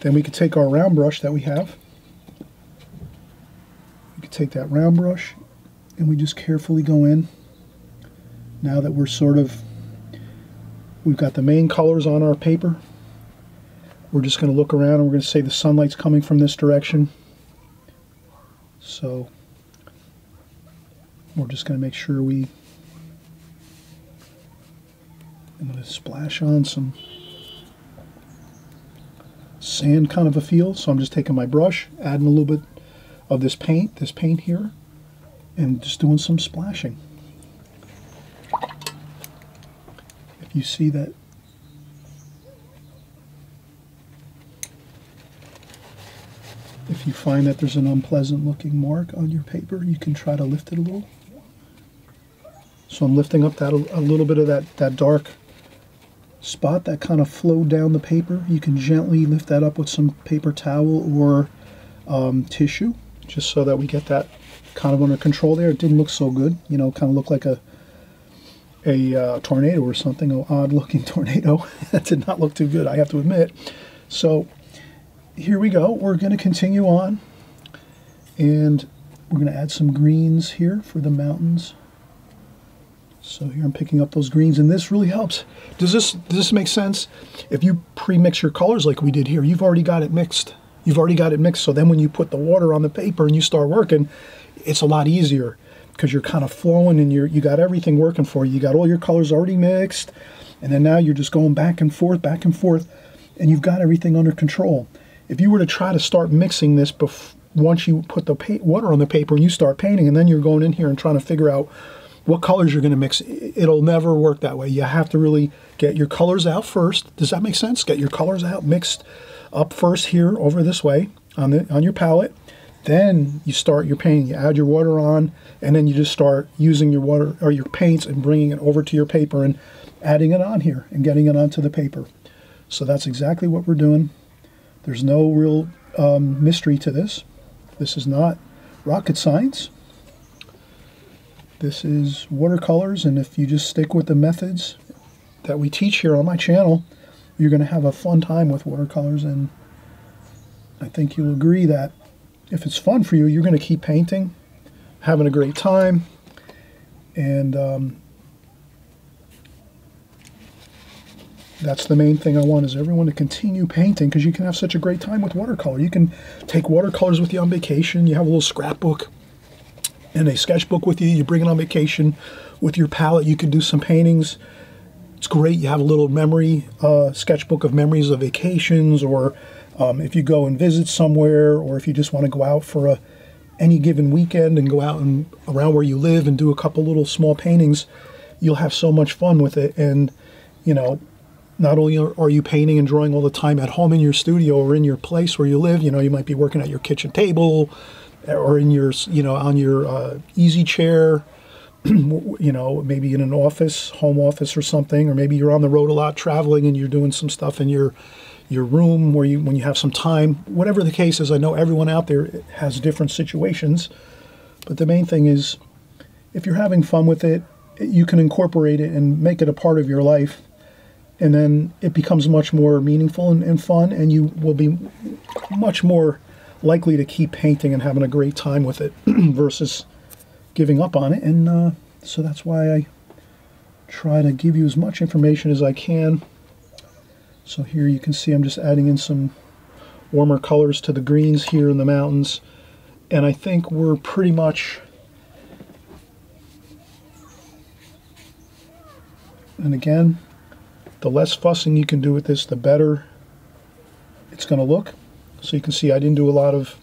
Then we could take our round brush that we have. We could take that round brush and we just carefully go in. Now that we're sort of We've got the main colors on our paper. We're just going to look around and we're going to say the sunlight's coming from this direction. So we're just going to make sure we I'm going to splash on some sand kind of a feel. So I'm just taking my brush, adding a little bit of this paint, this paint here, and just doing some splashing. If you see that if you find that there's an unpleasant looking mark on your paper, you can try to lift it a little. So I'm lifting up that a little bit of that, that dark spot that kind of flowed down the paper. You can gently lift that up with some paper towel or um, tissue, just so that we get that kind of under control there. It didn't look so good, you know, kind of looked like a a uh, tornado or something, an odd looking [LAUGHS] tornado. that did not look too good, I have to admit. So here we go. We're going to continue on and we're going to add some greens here for the mountains. So here I'm picking up those greens and this really helps. Does this does this make sense? If you pre-mix your colors like we did here, you've already got it mixed. You've already got it mixed. So then when you put the water on the paper and you start working, it's a lot easier because you're kind of flowing and you're you got everything working for you. You got all your colors already mixed. And then now you're just going back and forth, back and forth, and you've got everything under control. If you were to try to start mixing this once you put the water on the paper and you start painting, and then you're going in here and trying to figure out what colors you're going to mix, it'll never work that way. You have to really get your colors out first. Does that make sense? Get your colors out mixed up first here over this way on the on your palette. Then you start your painting. You add your water on, and then you just start using your water or your paints and bringing it over to your paper and adding it on here and getting it onto the paper. So that's exactly what we're doing. There's no real um, mystery to this. This is not rocket science. This is watercolors, and if you just stick with the methods that we teach here on my channel, you're going to have a fun time with watercolors. And I think you'll agree that if it's fun for you, you're going to keep painting, having a great time, and um, that's the main thing I want is everyone to continue painting because you can have such a great time with watercolor. You can take watercolors with you on vacation. You have a little scrapbook and a sketchbook with you. You bring it on vacation with your palette. You can do some paintings. It's great. You have a little memory uh, sketchbook of memories of vacations or um, if you go and visit somewhere, or if you just want to go out for a any given weekend and go out and around where you live and do a couple little small paintings, you'll have so much fun with it. And you know, not only are you painting and drawing all the time at home in your studio or in your place where you live, you know, you might be working at your kitchen table or in your, you know, on your uh, easy chair, [CLEARS THROAT] you know, maybe in an office, home office or something, or maybe you're on the road a lot traveling and you're doing some stuff in your your room where you when you have some time. Whatever the case is i know everyone out there has different situations but the main thing is if you're having fun with it you can incorporate it and make it a part of your life and then it becomes much more meaningful and, and fun and you will be much more likely to keep painting and having a great time with it [CLEARS THROAT] versus giving up on it and uh, so that's why i try to give you as much information as i can so here you can see I'm just adding in some warmer colors to the greens here in the mountains. And I think we're pretty much And again, the less fussing you can do with this, the better it's going to look. So you can see I didn't do a lot of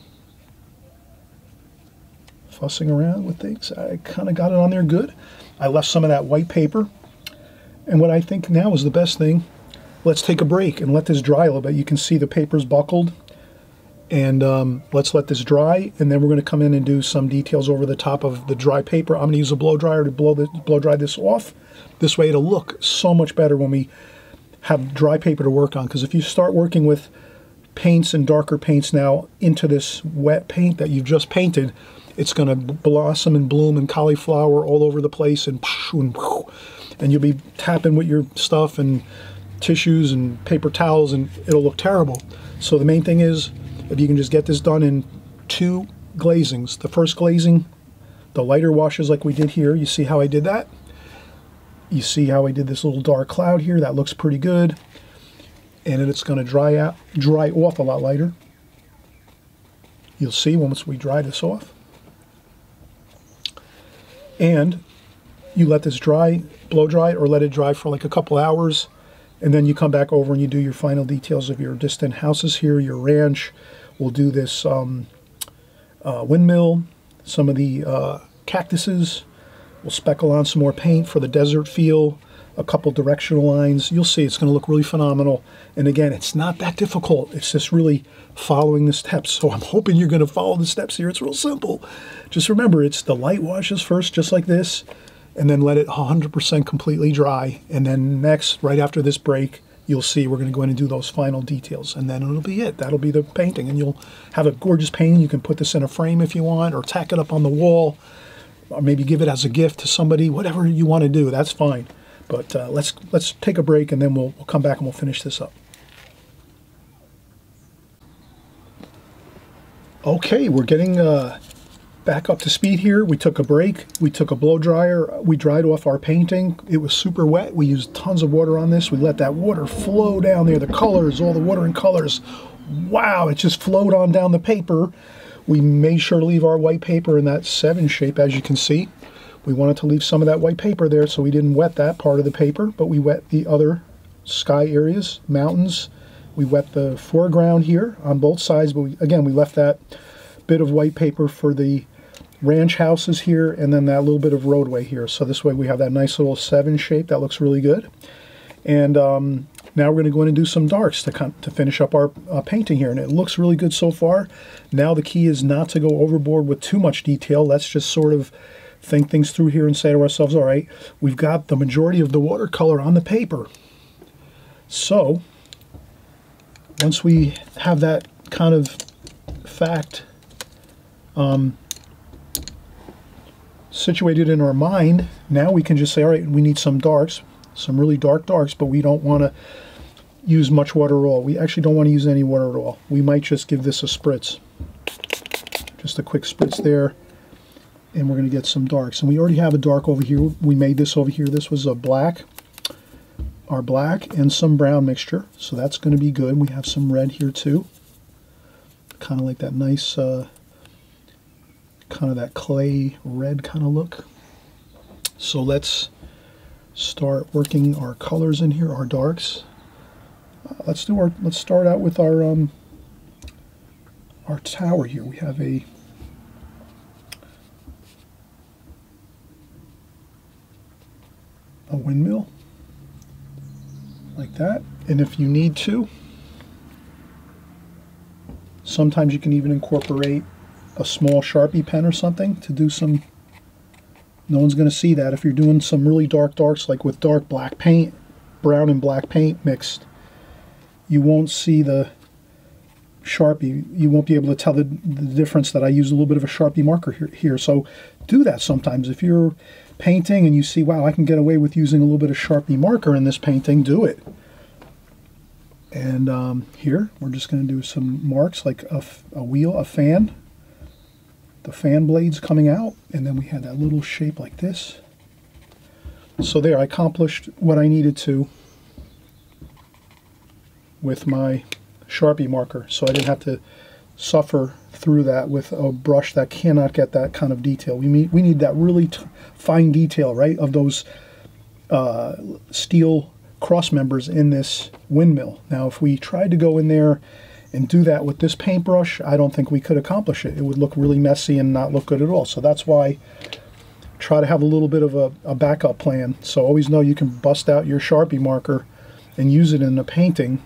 fussing around with things. I kind of got it on there good. I left some of that white paper. And what I think now is the best thing let's take a break and let this dry a little bit. You can see the paper's buckled. And um, let's let this dry, and then we're going to come in and do some details over the top of the dry paper. I'm going to use a blow dryer to blow, the, blow dry this off. This way it'll look so much better when we have dry paper to work on. Because if you start working with paints and darker paints now into this wet paint that you've just painted, it's going to blossom and bloom and cauliflower all over the place and, and and you'll be tapping with your stuff and tissues and paper towels and it'll look terrible. So the main thing is if you can just get this done in two glazings. The first glazing, the lighter washes like we did here. You see how I did that? You see how I did this little dark cloud here? That looks pretty good. And then it's going to dry out, dry off a lot lighter. You'll see once we dry this off. And you let this dry, blow dry, or let it dry for like a couple hours and then you come back over and you do your final details of your distant houses here, your ranch. We'll do this um, uh, windmill, some of the uh, cactuses. We'll speckle on some more paint for the desert feel, a couple directional lines. You'll see it's going to look really phenomenal. And again, it's not that difficult. It's just really following the steps. So I'm hoping you're going to follow the steps here. It's real simple. Just remember, it's the light washes first, just like this and then let it 100% completely dry. And then next, right after this break, you'll see we're going to go in and do those final details. And then it'll be it. That'll be the painting. And you'll have a gorgeous painting. You can put this in a frame if you want, or tack it up on the wall, or maybe give it as a gift to somebody. Whatever you want to do, that's fine. But uh, let's let's take a break, and then we'll, we'll come back and we'll finish this up. Okay, we're getting uh, back up to speed here. We took a break. We took a blow dryer. We dried off our painting. It was super wet. We used tons of water on this. We let that water flow down there. The colors, all the water and colors. Wow, it just flowed on down the paper. We made sure to leave our white paper in that seven shape, as you can see. We wanted to leave some of that white paper there, so we didn't wet that part of the paper, but we wet the other sky areas, mountains. We wet the foreground here on both sides, but we, again, we left that bit of white paper for the ranch houses here and then that little bit of roadway here. So this way we have that nice little seven shape that looks really good. And um, now we're going to go in and do some darks to, to finish up our uh, painting here. And it looks really good so far. Now the key is not to go overboard with too much detail. Let's just sort of think things through here and say to ourselves, all right, we've got the majority of the watercolor on the paper. So once we have that kind of fact um, situated in our mind, now we can just say, all right, we need some darks, some really dark darks, but we don't want to use much water at all. We actually don't want to use any water at all. We might just give this a spritz. Just a quick spritz there. And we're going to get some darks. And we already have a dark over here. We made this over here. This was a black our black and some brown mixture. So that's going to be good. We have some red here too. Kind of like that nice, uh, kind of that clay red kind of look. So let's start working our colors in here, our darks. Uh, let's do our, let's start out with our, um, our tower here. We have a a windmill like that. And if you need to, sometimes you can even incorporate a small Sharpie pen or something to do some, no one's going to see that. If you're doing some really dark darks, like with dark black paint, brown and black paint mixed, you won't see the Sharpie. You won't be able to tell the, the difference that I use a little bit of a Sharpie marker here, here. So do that sometimes. If you're painting and you see, wow, I can get away with using a little bit of Sharpie marker in this painting, do it. And um, here, we're just going to do some marks like a, a wheel, a fan, the fan blades coming out, and then we had that little shape like this. So there, I accomplished what I needed to with my Sharpie marker, so I didn't have to suffer through that with a brush that cannot get that kind of detail. We need, we need that really fine detail, right, of those uh, steel cross members in this windmill. Now, if we tried to go in there and do that with this paintbrush, I don't think we could accomplish it. It would look really messy and not look good at all. So that's why try to have a little bit of a, a backup plan. So always know you can bust out your Sharpie marker and use it in a painting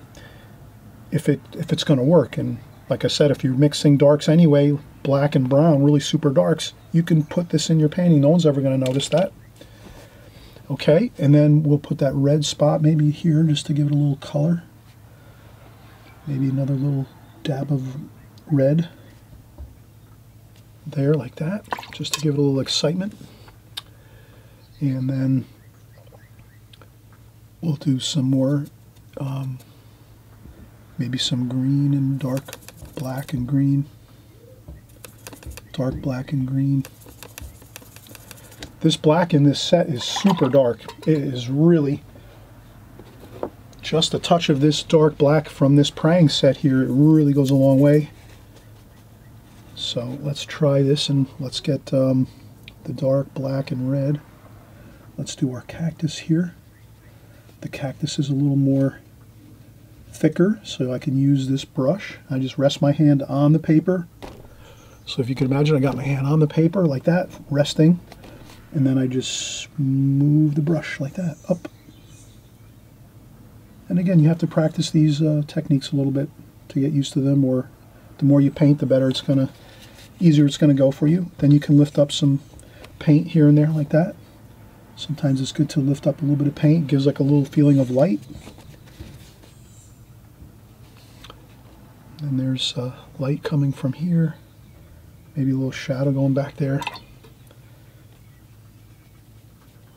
if it if it's going to work. And like I said, if you're mixing darks anyway, black and brown, really super darks, you can put this in your painting. No one's ever going to notice that. Okay, and then we'll put that red spot maybe here just to give it a little color. Maybe another little dab of red there like that, just to give it a little excitement. And then we'll do some more, um, maybe some green and dark black and green, dark black and green. This black in this set is super dark. It is really just a touch of this dark black from this Prang set here. It really goes a long way. So let's try this and let's get um, the dark black and red. Let's do our cactus here. The cactus is a little more thicker so I can use this brush. I just rest my hand on the paper. So if you can imagine I got my hand on the paper like that, resting, and then I just move the brush like that, up. And again, you have to practice these uh, techniques a little bit to get used to them, or the more you paint, the better it's going to, easier it's going to go for you. Then you can lift up some paint here and there like that. Sometimes it's good to lift up a little bit of paint. It gives like a little feeling of light. And there's uh, light coming from here. Maybe a little shadow going back there.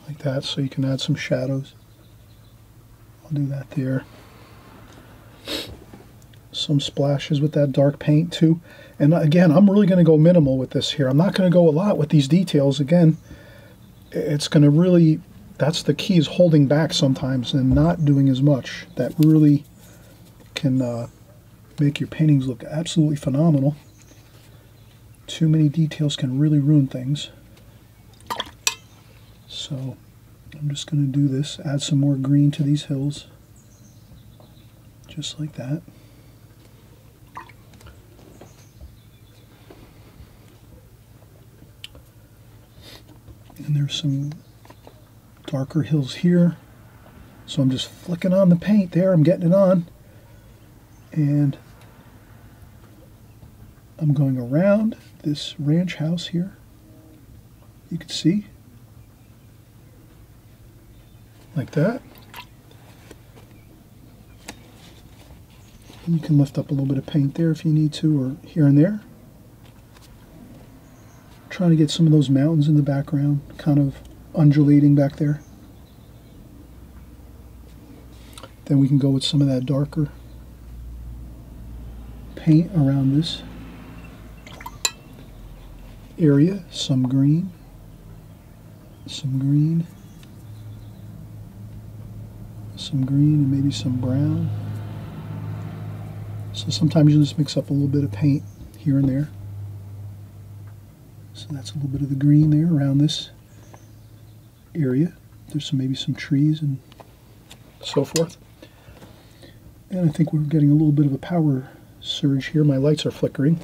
Like that, so you can add some shadows. I'll do that there. Some splashes with that dark paint too. And again, I'm really going to go minimal with this here. I'm not going to go a lot with these details. Again, it's going to really, that's the key is holding back sometimes and not doing as much. That really can uh, make your paintings look absolutely phenomenal. Too many details can really ruin things. So I'm just going to do this, add some more green to these hills, just like that. And there's some darker hills here. So I'm just flicking on the paint there, I'm getting it on. And I'm going around this ranch house here. You can see. Like that. And you can lift up a little bit of paint there if you need to, or here and there. Trying to get some of those mountains in the background, kind of undulating back there. Then we can go with some of that darker paint around this area, some green, some green, some green, and maybe some brown. So sometimes you just mix up a little bit of paint here and there. So that's a little bit of the green there around this area. There's some maybe some trees and so forth. And I think we're getting a little bit of a power surge here. My lights are flickering.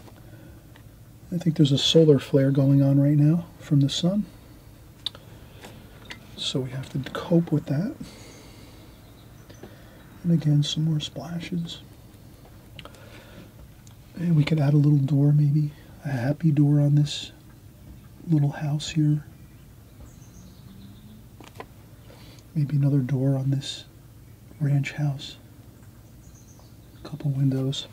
I think there's a solar flare going on right now from the sun. So we have to cope with that. And again, some more splashes. And we could add a little door maybe, a happy door on this little house here. Maybe another door on this ranch house A couple windows.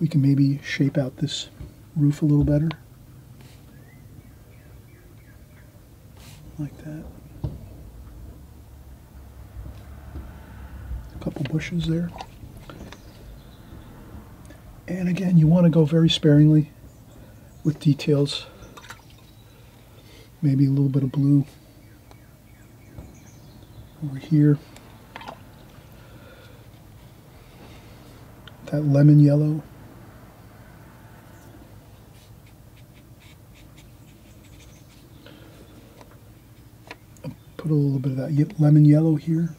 We can maybe shape out this roof a little better. Like that. A couple bushes there. And again, you want to go very sparingly with details. Maybe a little bit of blue over here. that lemon yellow. Put a little bit of that lemon yellow here.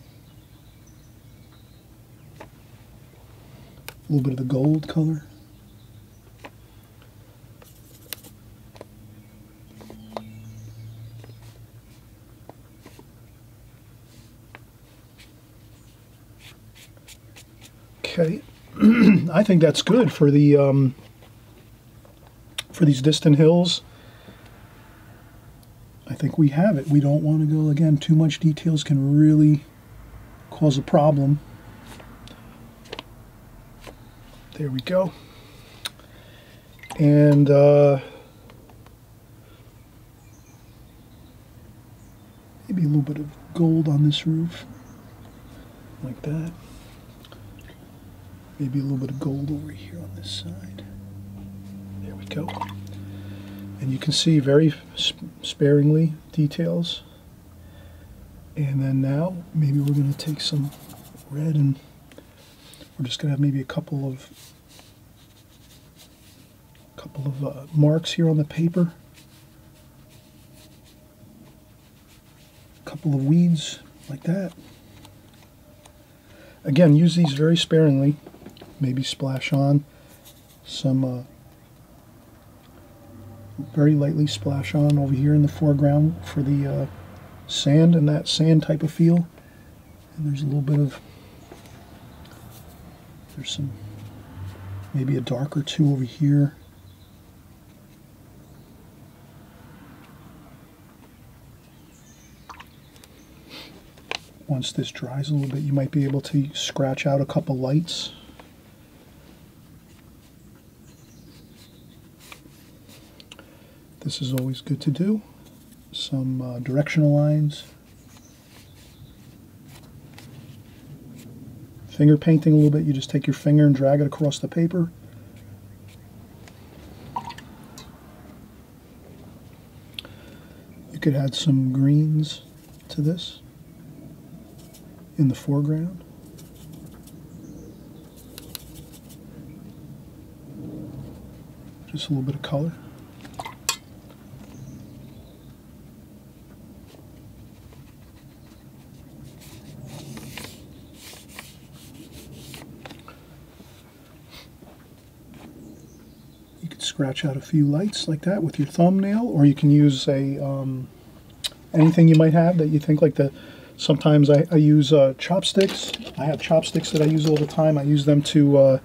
A little bit of the gold color. Okay. [CLEARS THROAT] I think that's good for the um, for these distant hills. Think we have it. We don't want to go again. Too much details can really cause a problem. There we go. And uh, maybe a little bit of gold on this roof, like that. Maybe a little bit of gold over here on this side. There we go. And you can see very sp sparingly details. And then now, maybe we're going to take some red and we're just going to have maybe a couple of couple of uh, marks here on the paper. A couple of weeds like that. Again, use these very sparingly maybe splash on some uh, very lightly splash on over here in the foreground for the uh, sand and that sand type of feel. And there's a little bit of there's some maybe a dark or two over here. Once this dries a little bit you might be able to scratch out a couple lights This is always good to do. Some uh, directional lines. Finger painting a little bit, you just take your finger and drag it across the paper. You could add some greens to this in the foreground. Just a little bit of color. Scratch out a few lights like that with your thumbnail, or you can use a um, anything you might have that you think like the. Sometimes I, I use uh, chopsticks. I have chopsticks that I use all the time. I use them to uh,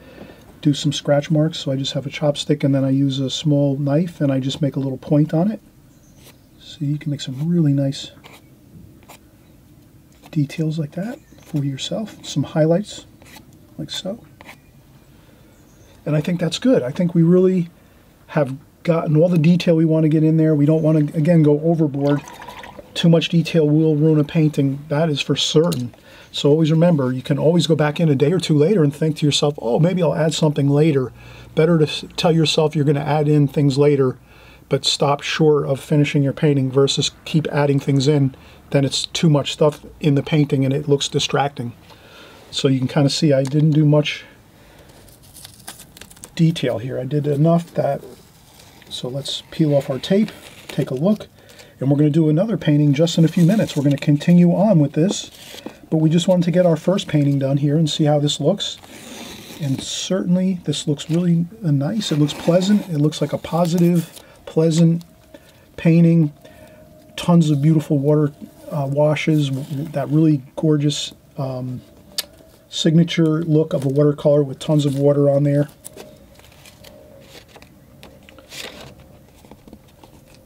do some scratch marks. So I just have a chopstick and then I use a small knife and I just make a little point on it. So you can make some really nice details like that for yourself. Some highlights like so. And I think that's good. I think we really have gotten all the detail we want to get in there. We don't want to, again, go overboard. Too much detail will ruin a painting. That is for certain. So always remember, you can always go back in a day or two later and think to yourself, oh, maybe I'll add something later. Better to tell yourself you're going to add in things later, but stop short of finishing your painting versus keep adding things in. Then it's too much stuff in the painting and it looks distracting. So you can kind of see I didn't do much detail here. I did enough that, so let's peel off our tape, take a look, and we're going to do another painting just in a few minutes. We're going to continue on with this, but we just wanted to get our first painting done here and see how this looks. And certainly this looks really nice. It looks pleasant. It looks like a positive, pleasant painting. Tons of beautiful water uh, washes, that really gorgeous um, signature look of a watercolor with tons of water on there.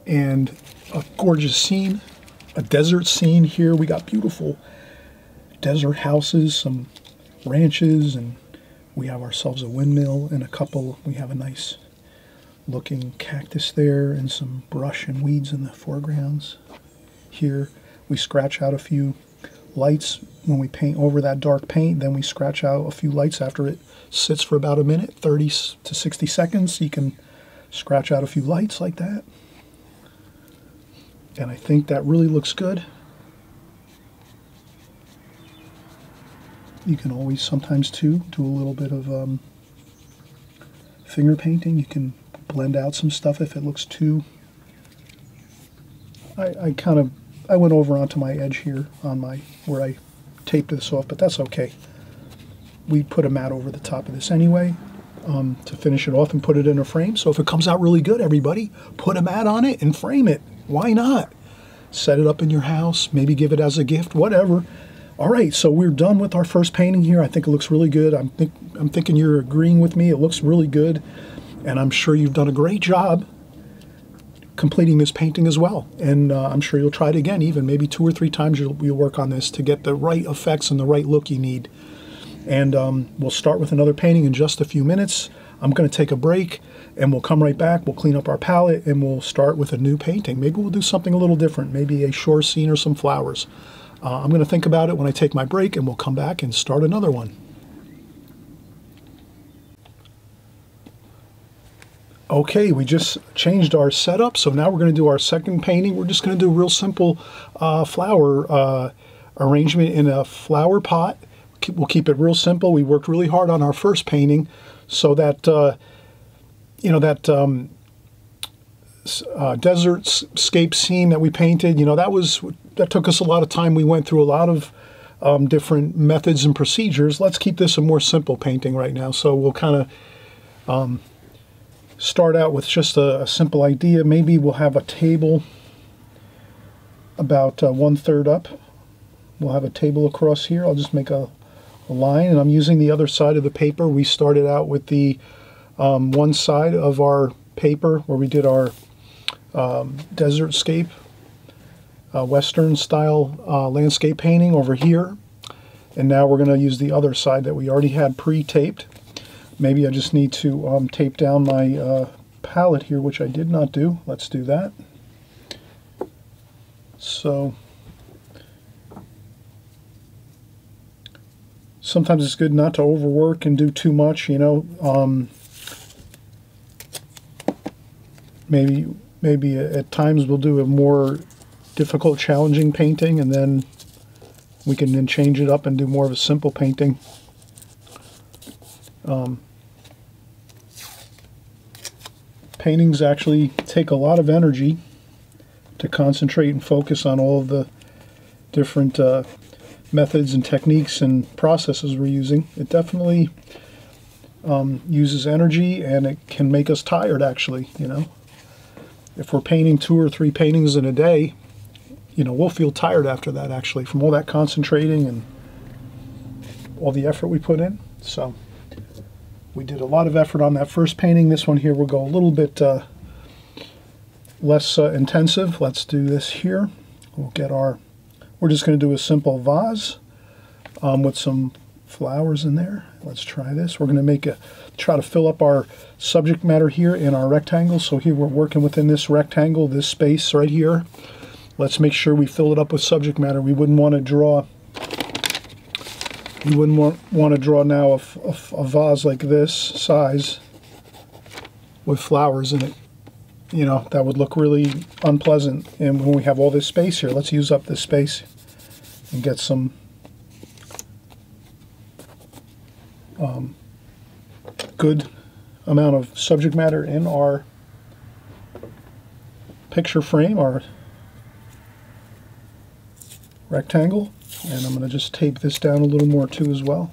And a gorgeous scene, a desert scene here. We got beautiful desert houses, some ranches, and we have ourselves a windmill and a couple. We have a nice looking cactus there and some brush and weeds in the foregrounds. Here we scratch out a few lights when we paint over that dark paint. Then we scratch out a few lights after it sits for about a minute, 30 to 60 seconds. You can scratch out a few lights like that and I think that really looks good. You can always sometimes too do a little bit of um, finger painting. You can blend out some stuff if it looks too. I, I kind of I went over onto my edge here on my where I taped this off, but that's okay. We put a mat over the top of this anyway um, to finish it off and put it in a frame. So if it comes out really good, everybody, put a mat on it and frame it. Why not? Set it up in your house, maybe give it as a gift, whatever. All right, so we're done with our first painting here. I think it looks really good. I'm, think, I'm thinking you're agreeing with me. It looks really good, and I'm sure you've done a great job completing this painting as well. And uh, I'm sure you'll try it again, even maybe two or three times you'll, you'll, work on this to get the right effects and the right look you need. And um, we'll start with another painting in just a few minutes. I'm going to take a break and we'll come right back. We'll clean up our palette and we'll start with a new painting. Maybe we'll do something a little different, maybe a shore scene or some flowers. Uh, I'm going to think about it when I take my break and we'll come back and start another one. Okay, we just changed our setup, so now we're going to do our second painting. We're just going to do a real simple uh, flower uh, arrangement in a flower pot. We'll keep it real simple. We worked really hard on our first painting so that uh, you know that um, uh, desert scape scene that we painted. You know that was that took us a lot of time. We went through a lot of um, different methods and procedures. Let's keep this a more simple painting right now. So we'll kind of um, start out with just a, a, simple idea. Maybe we'll have a table about uh, one third up. We'll have a table across here. I'll just make a, a line, and I'm using the other side of the paper. We started out with the um, one side of our paper where we did our um, desert scape, uh, western style uh, landscape painting over here. And now we're going to use the other side that we already had pre-taped. Maybe I just need to um, tape down my uh, palette here, which I did not do. Let's do that. So sometimes it's good not to overwork and do too much, you know. Um, maybe maybe at times we'll do a more difficult, challenging painting, and then we can then change it up and do more of a simple painting. Um, paintings actually take a lot of energy to concentrate and focus on all of the different uh, methods and techniques and processes we're using. It definitely um, uses energy and it can make us tired actually, you know. If we're painting two or three paintings in a day, you know, we'll feel tired after that actually from all that concentrating and all the effort we put in. So we did a lot of effort on that first painting. This one here will go a little bit uh, less uh, intensive. Let's do this here. We'll get our, we're just going to do a simple vase um, with some flowers in there. Let's try this. We're going to make a, try to fill up our subject matter here in our rectangle. So here we're working within this rectangle, this space right here. Let's make sure we fill it up with subject matter. We wouldn't want to draw, you wouldn't want, want to draw now a, a, a vase like this size with flowers in it. You know, that would look really unpleasant. And when we have all this space here, let's use up this space and get some um, good amount of subject matter in our picture frame, our rectangle. And I'm going to just tape this down a little more too as well.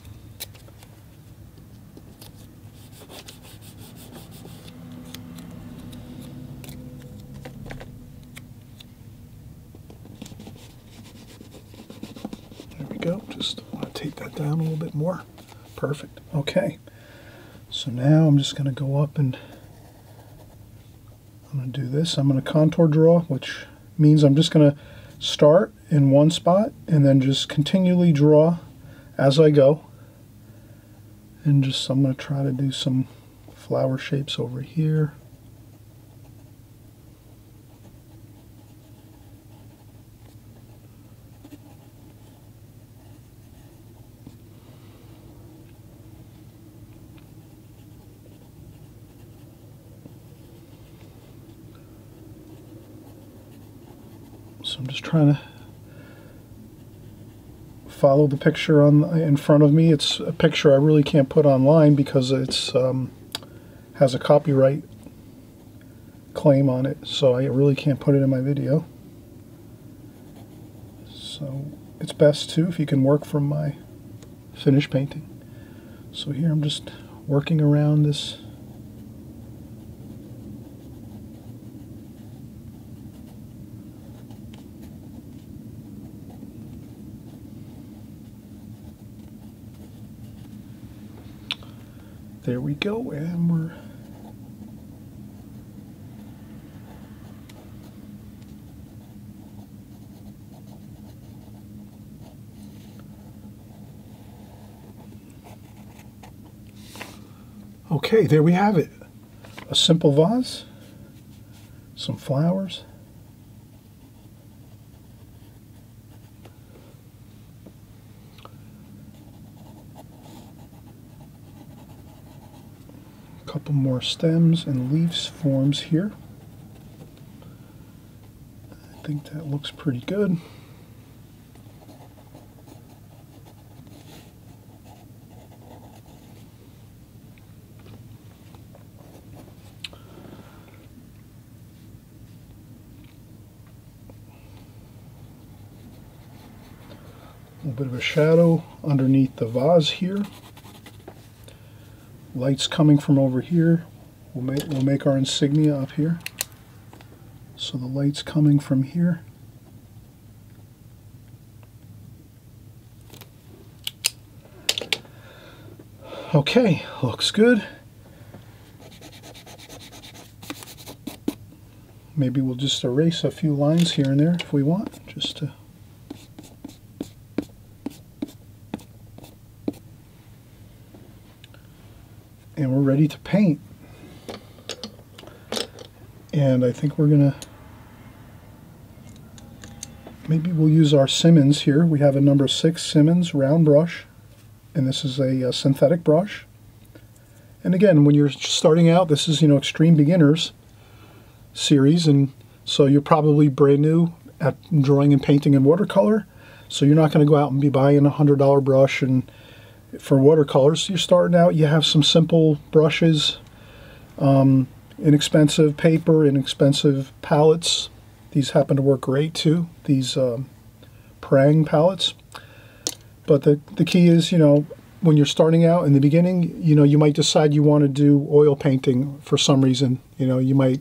There we go. Just want to tape that down a little bit more. Perfect. Okay. So now I'm just going to go up and I'm going to do this. I'm going to contour draw, which means I'm just going to start in one spot and then just continually draw as I go. And just I'm going to try to do some flower shapes over here. I'm just trying to follow the picture on in front of me. It's a picture I really can't put online because it's um, has a copyright claim on it, so I really can't put it in my video. So it's best too if you can work from my finished painting. So here I'm just working around this There we go, and we're Okay, there we have it. A simple vase, some flowers. Couple more stems and leaves forms here. I think that looks pretty good. A little bit of a shadow underneath the vase here. Lights coming from over here. We'll make, we'll make our insignia up here. So the light's coming from here. Okay, looks good. Maybe we'll just erase a few lines here and there if we want, just to ready to paint. And I think we're gonna, maybe we'll use our Simmons here. We have a number six Simmons round brush, and this is a, a synthetic brush. And again, when you're starting out, this is, you know, extreme beginners series, and so you're probably brand new at drawing and painting in watercolor. So you're not going to go out and be buying a hundred dollar brush and for watercolors, you're starting out, you have some simple brushes, um, inexpensive paper, inexpensive palettes. These happen to work great too, these um, Prang palettes. But the, the key is, you know, when you're starting out in the beginning, you know, you might decide you want to do oil painting for some reason. You know, you might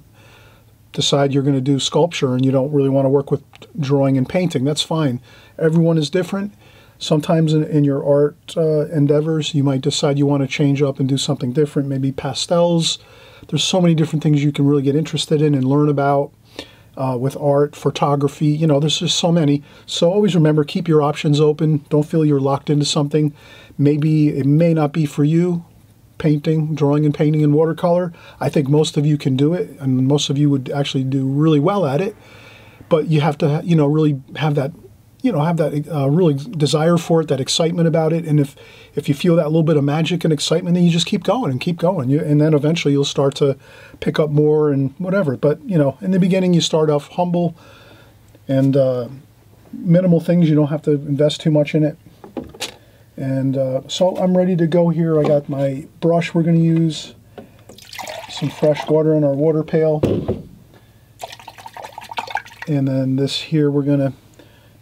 decide you're going to do sculpture and you don't really want to work with drawing and painting. That's fine. Everyone is different. Sometimes in, in your art uh, endeavors, you might decide you want to change up and do something different, maybe pastels. There's so many different things you can really get interested in and learn about uh, with art, photography. You know, there's just so many. So always remember, keep your options open. Don't feel you're locked into something. Maybe it may not be for you, painting, drawing and painting in watercolor. I think most of you can do it, and most of you would actually do really well at it. But you have to, you know, really have that you know have that uh, really desire for it, that excitement about it, and if if you feel that little bit of magic and excitement, then you just keep going and keep going, you, and then eventually you'll start to pick up more and whatever. But you know, in the beginning, you start off humble and uh, minimal things. You don't have to invest too much in it. And uh, so I'm ready to go here. I got my brush we're going to use, some fresh water in our water pail. And then this here we're going to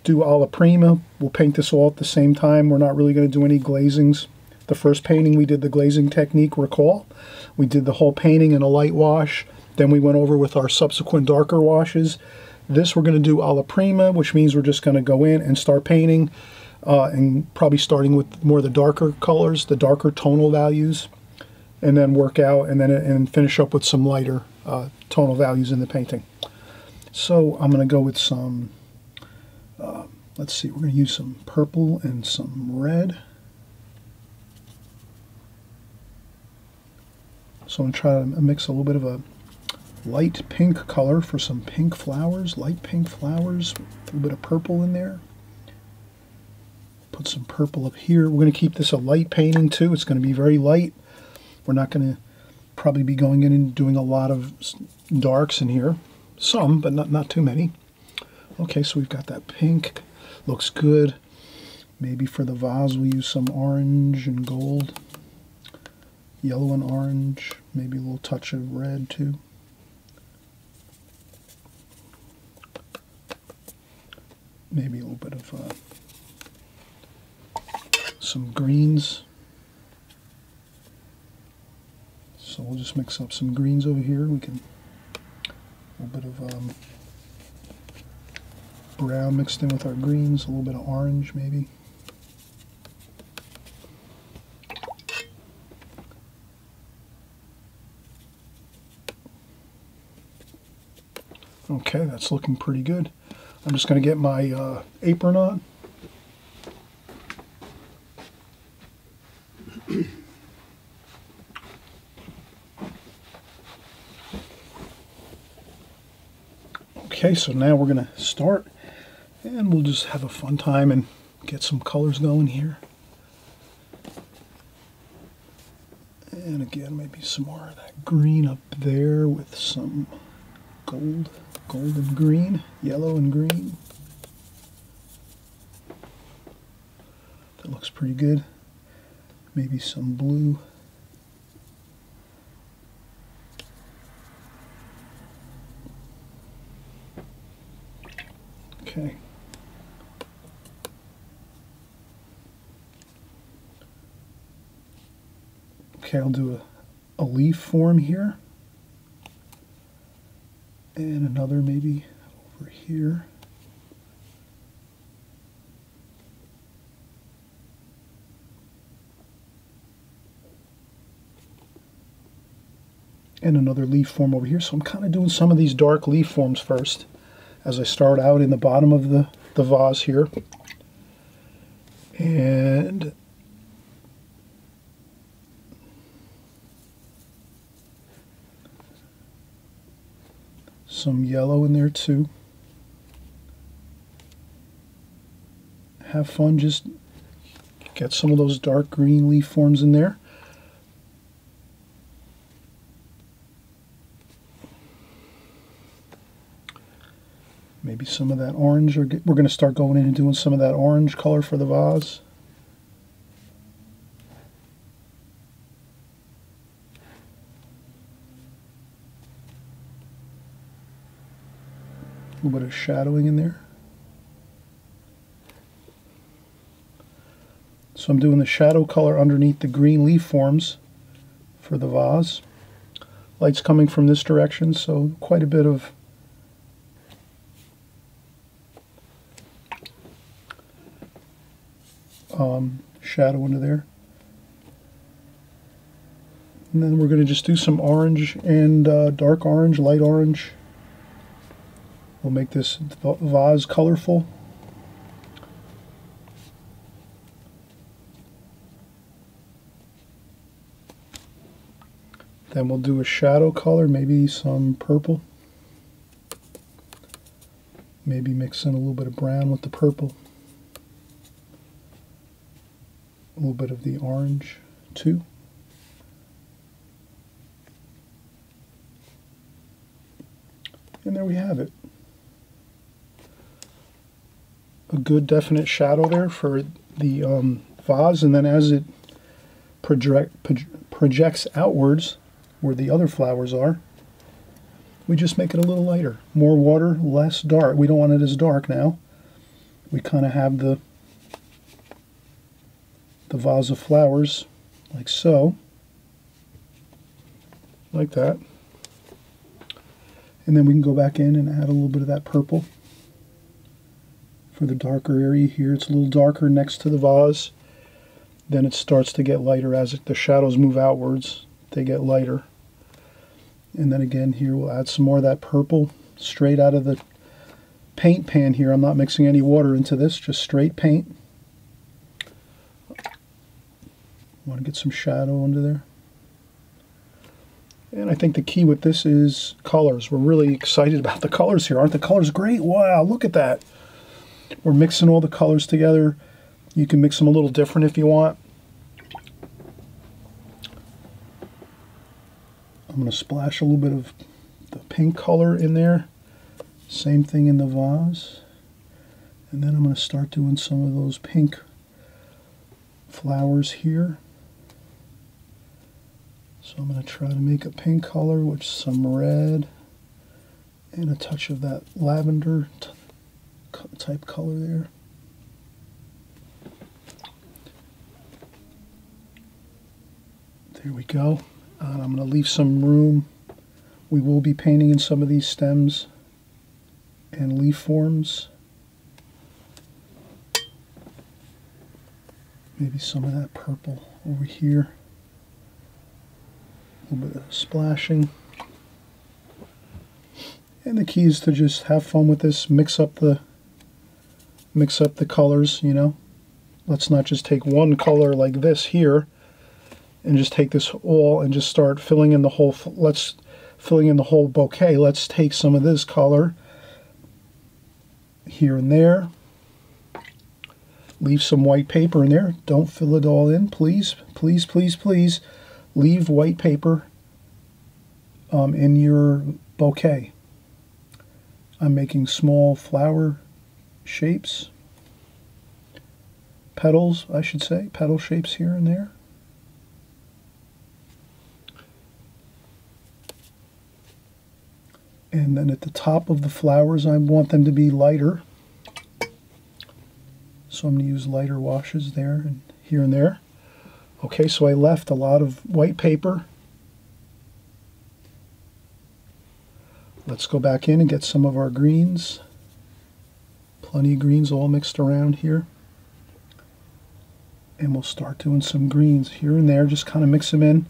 do alla prima. We'll paint this all at the same time. We're not really going to do any glazings. The first painting we did the glazing technique, recall. We did the whole painting in a light wash. Then we went over with our subsequent darker washes. This we're going to do alla prima, which means we're just going to go in and start painting uh, and probably starting with more of the darker colors, the darker tonal values, and then work out and then and finish up with some lighter uh, tonal values in the painting. So I'm going to go with some uh, let's see, we're going to use some purple and some red. So I'm going to try to mix a little bit of a light pink color for some pink flowers, light pink flowers, a little bit of purple in there. Put some purple up here. We're going to keep this a light painting too. It's going to be very light. We're not going to probably be going in and doing a lot of darks in here. Some, but not, not too many. Okay, so we've got that pink. Looks good. Maybe for the vase we'll use some orange and gold. Yellow and orange. Maybe a little touch of red too. Maybe a little bit of uh, some greens. So we'll just mix up some greens over here. We can a little bit of um, brown mixed in with our greens, a little bit of orange maybe. Okay, that's looking pretty good. I'm just going to get my uh, apron on. [CLEARS THROAT] Okay, so now we're going to start and we'll just have a fun time and get some colors going here. And again, maybe some more of that green up there with some gold, gold and green, yellow and green. That looks pretty good. Maybe some blue. Okay. Okay, I'll do a, a leaf form here. And another maybe over here. And another leaf form over here. So I'm kind of doing some of these dark leaf forms first as I start out in the bottom of the, the vase here. And some yellow in there too. Have fun, just get some of those dark green leaf forms in there. Maybe some of that orange, or we're going to start going in and doing some of that orange color for the vase. Of shadowing in there. So I'm doing the shadow color underneath the green leaf forms for the vase. Light's coming from this direction, so quite a bit of um, shadow into there. And then we're going to just do some orange and uh, dark orange, light orange. We'll make this vase colorful. Then we'll do a shadow color, maybe some purple. Maybe mix in a little bit of brown with the purple. A little bit of the orange too. And there we have it. A good definite shadow there for the um, vase, and then as it project, projects outwards, where the other flowers are. We just make it a little lighter. More water, less dark. We don't want it as dark now. We kind of have the the vase of flowers like so. Like that. And then we can go back in and add a little bit of that purple for the darker area here. It's a little darker next to the vase. Then it starts to get lighter as it, the shadows move outwards. They get lighter. And then again here we'll add some more of that purple straight out of the paint pan here. I'm not mixing any water into this, just straight paint. Want to get some shadow under there. And I think the key with this is colors. We're really excited about the colors here. Aren't the colors great? Wow, look at that. We're mixing all the colors together. You can mix them a little different if you want. I'm going to splash a little bit of the pink color in there. Same thing in the vase. And then I'm going to start doing some of those pink flowers here. So I'm going to try to make a pink color with some red and a touch of that lavender type color there. There we go. I'm going to leave some room. We will be painting in some of these stems and leaf forms. Maybe some of that purple over here. A little bit of splashing. And the key is to just have fun with this, mix up the mix up the colors, you know. Let's not just take one color like this here and just take this all and just start filling in the whole, let's, filling in the whole bouquet. Let's take some of this color here and there. Leave some white paper in there. Don't fill it all in, please. Please, please, please. Leave white paper um, in your bouquet. I'm making small flower shapes, petals, I should say, petal shapes here and there. And then at the top of the flowers, I want them to be lighter. So I'm going to use lighter washes there and here and there. Okay, so I left a lot of white paper. Let's go back in and get some of our greens. Plenty of greens all mixed around here. And we'll start doing some greens here and there. Just kind of mix them in.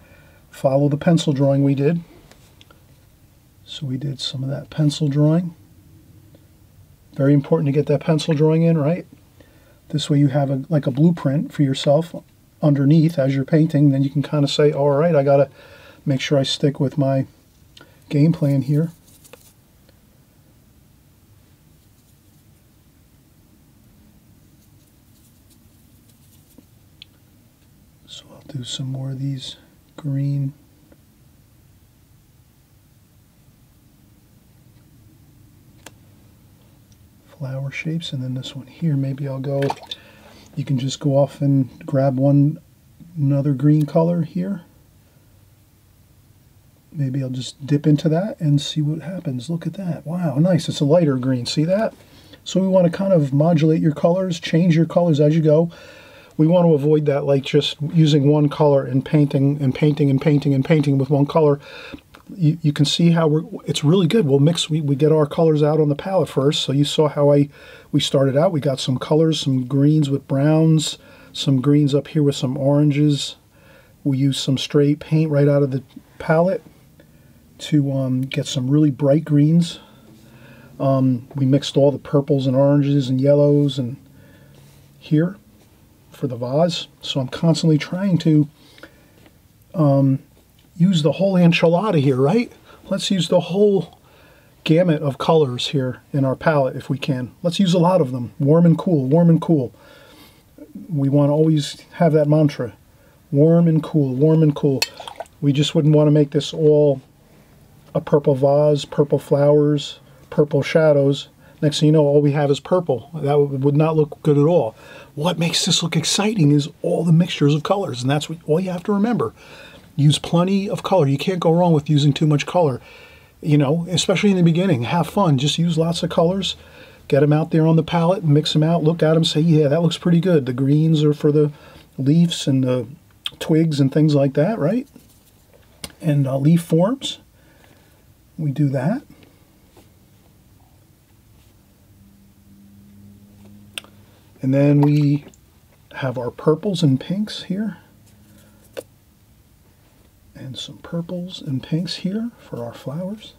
Follow the pencil drawing we did. So we did some of that pencil drawing. Very important to get that pencil drawing in, right? This way you have a, like a blueprint for yourself underneath as you're painting. Then you can kind of say, all right, I got to make sure I stick with my game plan here. So I'll do some more of these green. Flower shapes and then this one here. Maybe I'll go you can just go off and grab one another green color here. Maybe I'll just dip into that and see what happens. Look at that. Wow nice. It's a lighter green. See that? So we want to kind of modulate your colors change your colors as you go we want to avoid that, like just using one color and painting and painting and painting and painting with one color. You, you can see how we're, it's really good. We'll mix, we, we get our colors out on the palette first. So you saw how I we started out. We got some colors, some greens with browns, some greens up here with some oranges. We use some straight paint right out of the palette to um, get some really bright greens. Um, we mixed all the purples and oranges and yellows and here for the vase. So I'm constantly trying to um, use the whole enchilada here, right? Let's use the whole gamut of colors here in our palette if we can. Let's use a lot of them. Warm and cool, warm and cool. We want to always have that mantra. Warm and cool, warm and cool. We just wouldn't want to make this all a purple vase, purple flowers, purple shadows. Next thing you know, all we have is purple. That would not look good at all. What makes this look exciting is all the mixtures of colors, and that's what all you have to remember. Use plenty of color. You can't go wrong with using too much color you know, especially in the beginning, have fun. Just use lots of colors. Get them out there on the palette, mix them out, look at them, say, yeah, that looks pretty good. The greens are for the leaves and the twigs and things like that, right? And uh, leaf forms, we do that. And then we have our purples and pinks here and some purples and pinks here for our flowers.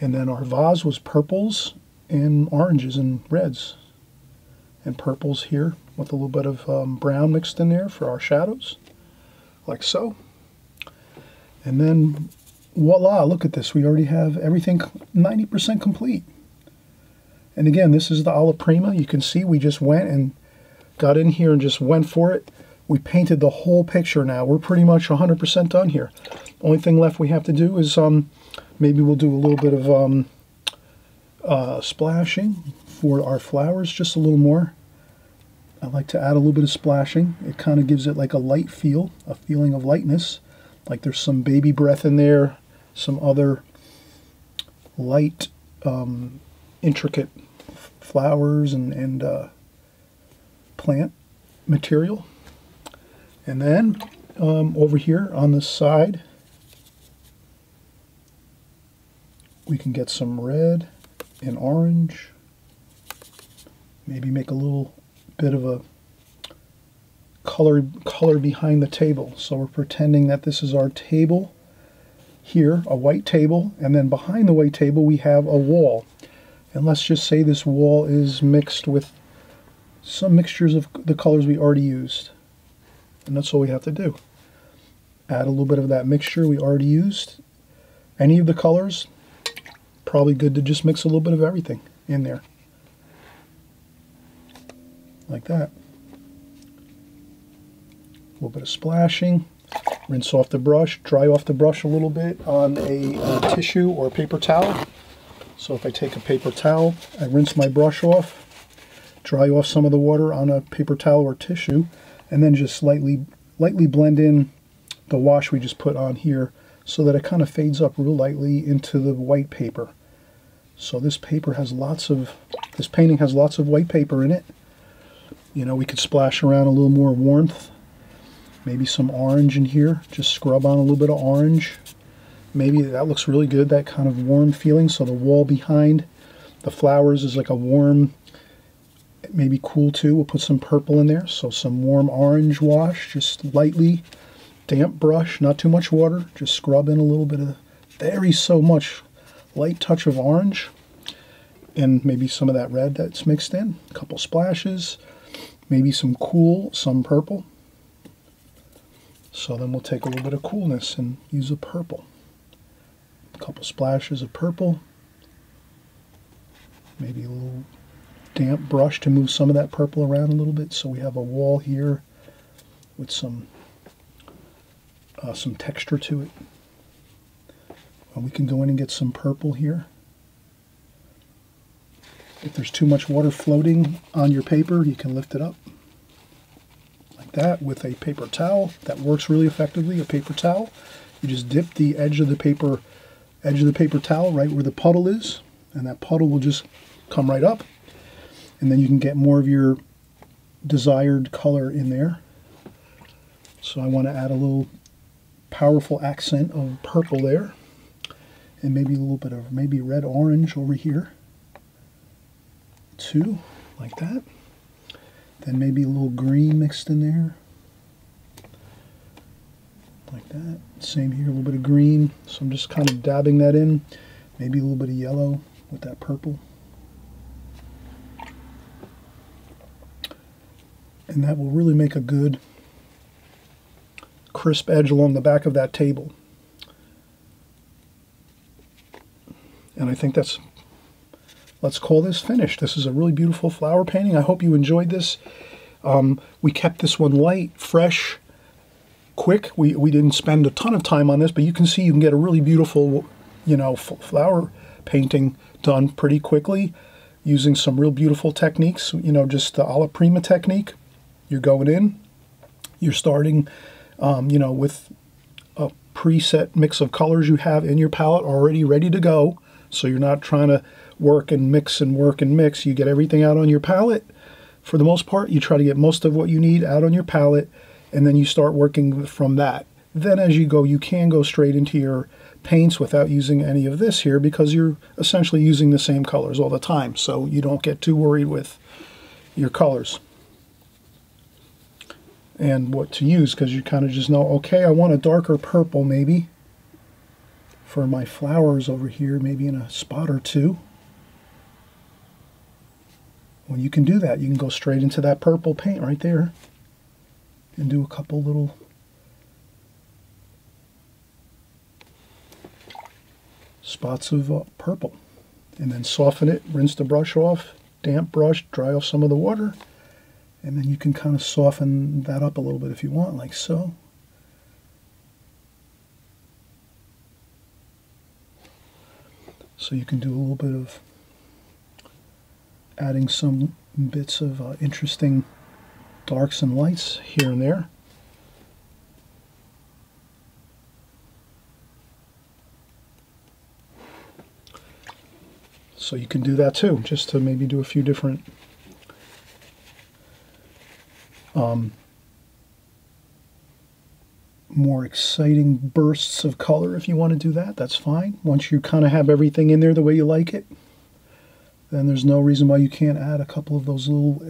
And then our vase was purples and oranges and reds. And purples here with a little bit of um, brown mixed in there for our shadows, like so. And then voila, look at this. We already have everything 90% complete. And again, this is the Alla Prima. You can see we just went and got in here and just went for it. We painted the whole picture now. We're pretty much 100% done here. Only thing left we have to do is um, maybe we'll do a little bit of um, uh, splashing for our flowers, just a little more. I like to add a little bit of splashing. It kind of gives it like a light feel, a feeling of lightness. Like there's some baby breath in there, some other light, um, intricate flowers and, and uh, plant material. And then um, over here on the side, we can get some red and orange. Maybe make a little bit of a color color behind the table. So we're pretending that this is our table here, a white table, and then behind the white table we have a wall. And let's just say this wall is mixed with some mixtures of the colors we already used. And that's all we have to do. Add a little bit of that mixture we already used. Any of the colors, probably good to just mix a little bit of everything in there. Like that. A little bit of splashing. Rinse off the brush, dry off the brush a little bit on a uh, tissue or paper towel. So if I take a paper towel, I rinse my brush off, dry off some of the water on a paper towel or tissue, and then just slightly, lightly blend in the wash we just put on here so that it kind of fades up real lightly into the white paper. So this paper has lots of, this painting has lots of white paper in it. You know, we could splash around a little more warmth. Maybe some orange in here. Just scrub on a little bit of orange. Maybe that looks really good, that kind of warm feeling. So the wall behind the flowers is like a warm maybe cool too. We'll put some purple in there. So some warm orange wash, just lightly damp brush, not too much water. Just scrub in a little bit of very so much light touch of orange and maybe some of that red that's mixed in. A couple splashes, maybe some cool, some purple. So then we'll take a little bit of coolness and use a purple. Couple splashes of purple. Maybe a little damp brush to move some of that purple around a little bit so we have a wall here with some uh, some texture to it. And we can go in and get some purple here. If there's too much water floating on your paper, you can lift it up like that with a paper towel. That works really effectively, a paper towel. You just dip the edge of the paper edge of the paper towel right where the puddle is, and that puddle will just come right up and then you can get more of your desired color in there. So I want to add a little powerful accent of purple there and maybe a little bit of maybe red orange over here. Two, like that. Then maybe a little green mixed in there. Like that. Same here, a little bit of green. So I'm just kind of dabbing that in. Maybe a little bit of yellow with that purple. And that will really make a good crisp edge along the back of that table. And I think that's, let's call this finished. This is a really beautiful flower painting. I hope you enjoyed this. Um, we kept this one light, fresh, quick. We, we didn't spend a ton of time on this, but you can see you can get a really beautiful, you know, flower painting done pretty quickly using some real beautiful techniques, you know, just the alla prima technique. You're going in, you're starting, um, you know, with a preset mix of colors you have in your palette already ready to go. So you're not trying to work and mix and work and mix. You get everything out on your palette. For the most part, you try to get most of what you need out on your palette, and then you start working from that. Then as you go, you can go straight into your paints without using any of this here because you're essentially using the same colors all the time. So you don't get too worried with your colors and what to use because you kind of just know, okay, I want a darker purple maybe for my flowers over here, maybe in a spot or two. When you can do that, you can go straight into that purple paint right there and do a couple little spots of uh, purple. And then soften it, rinse the brush off, damp brush, dry off some of the water, and then you can kind of soften that up a little bit if you want, like so. So you can do a little bit of adding some bits of uh, interesting darks and lights here and there. So you can do that too, just to maybe do a few different um, more exciting bursts of color if you want to do that. That's fine. Once you kind of have everything in there the way you like it, then there's no reason why you can't add a couple of those little,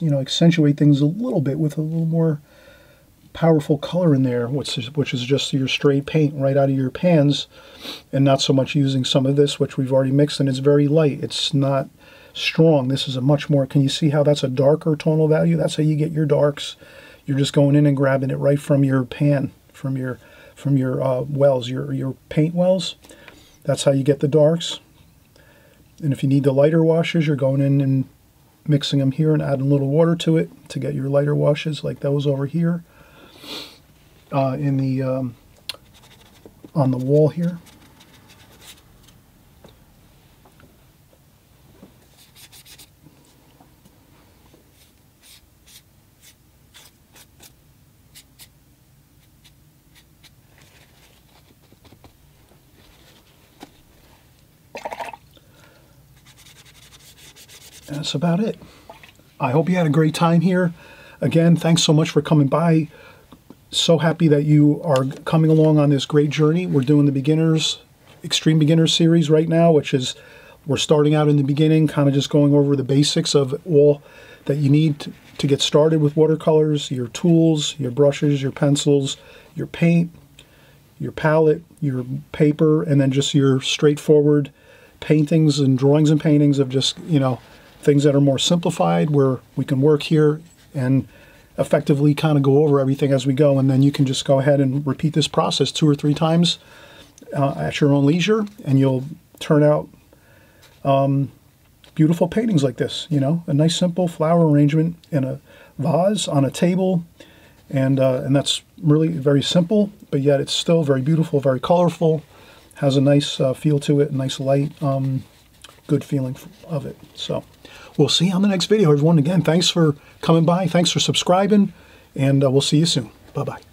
you know, accentuate things a little bit with a little more powerful color in there, which is, which is just your straight paint right out of your pans and not so much using some of this, which we've already mixed, and it's very light. It's not strong. This is a much more, can you see how that's a darker tonal value? That's how you get your darks. You're just going in and grabbing it right from your pan, from your from your uh, wells, your your paint wells. That's how you get the darks. And if you need the lighter washes, you're going in and mixing them here and adding a little water to it to get your lighter washes like those over here uh, in the um, on the wall here. That's about it. I hope you had a great time here. Again, thanks so much for coming by. So happy that you are coming along on this great journey. We're doing the beginners, extreme beginners series right now, which is we're starting out in the beginning, kind of just going over the basics of all that you need to get started with watercolors, your tools, your brushes, your pencils, your paint, your palette, your paper, and then just your straightforward paintings and drawings and paintings of just, you know, things that are more simplified where we can work here and effectively kind of go over everything as we go. And then you can just go ahead and repeat this process two or three times uh, at your own leisure, and you'll turn out um, beautiful paintings like this. You know, a nice simple flower arrangement in a vase on a table, and uh, and that's really very simple, but yet it's still very beautiful, very colorful, has a nice uh, feel to it, nice light, um, good feeling of it. So. We'll see you on the next video, everyone. Again, thanks for coming by. Thanks for subscribing, and uh, we'll see you soon. Bye-bye.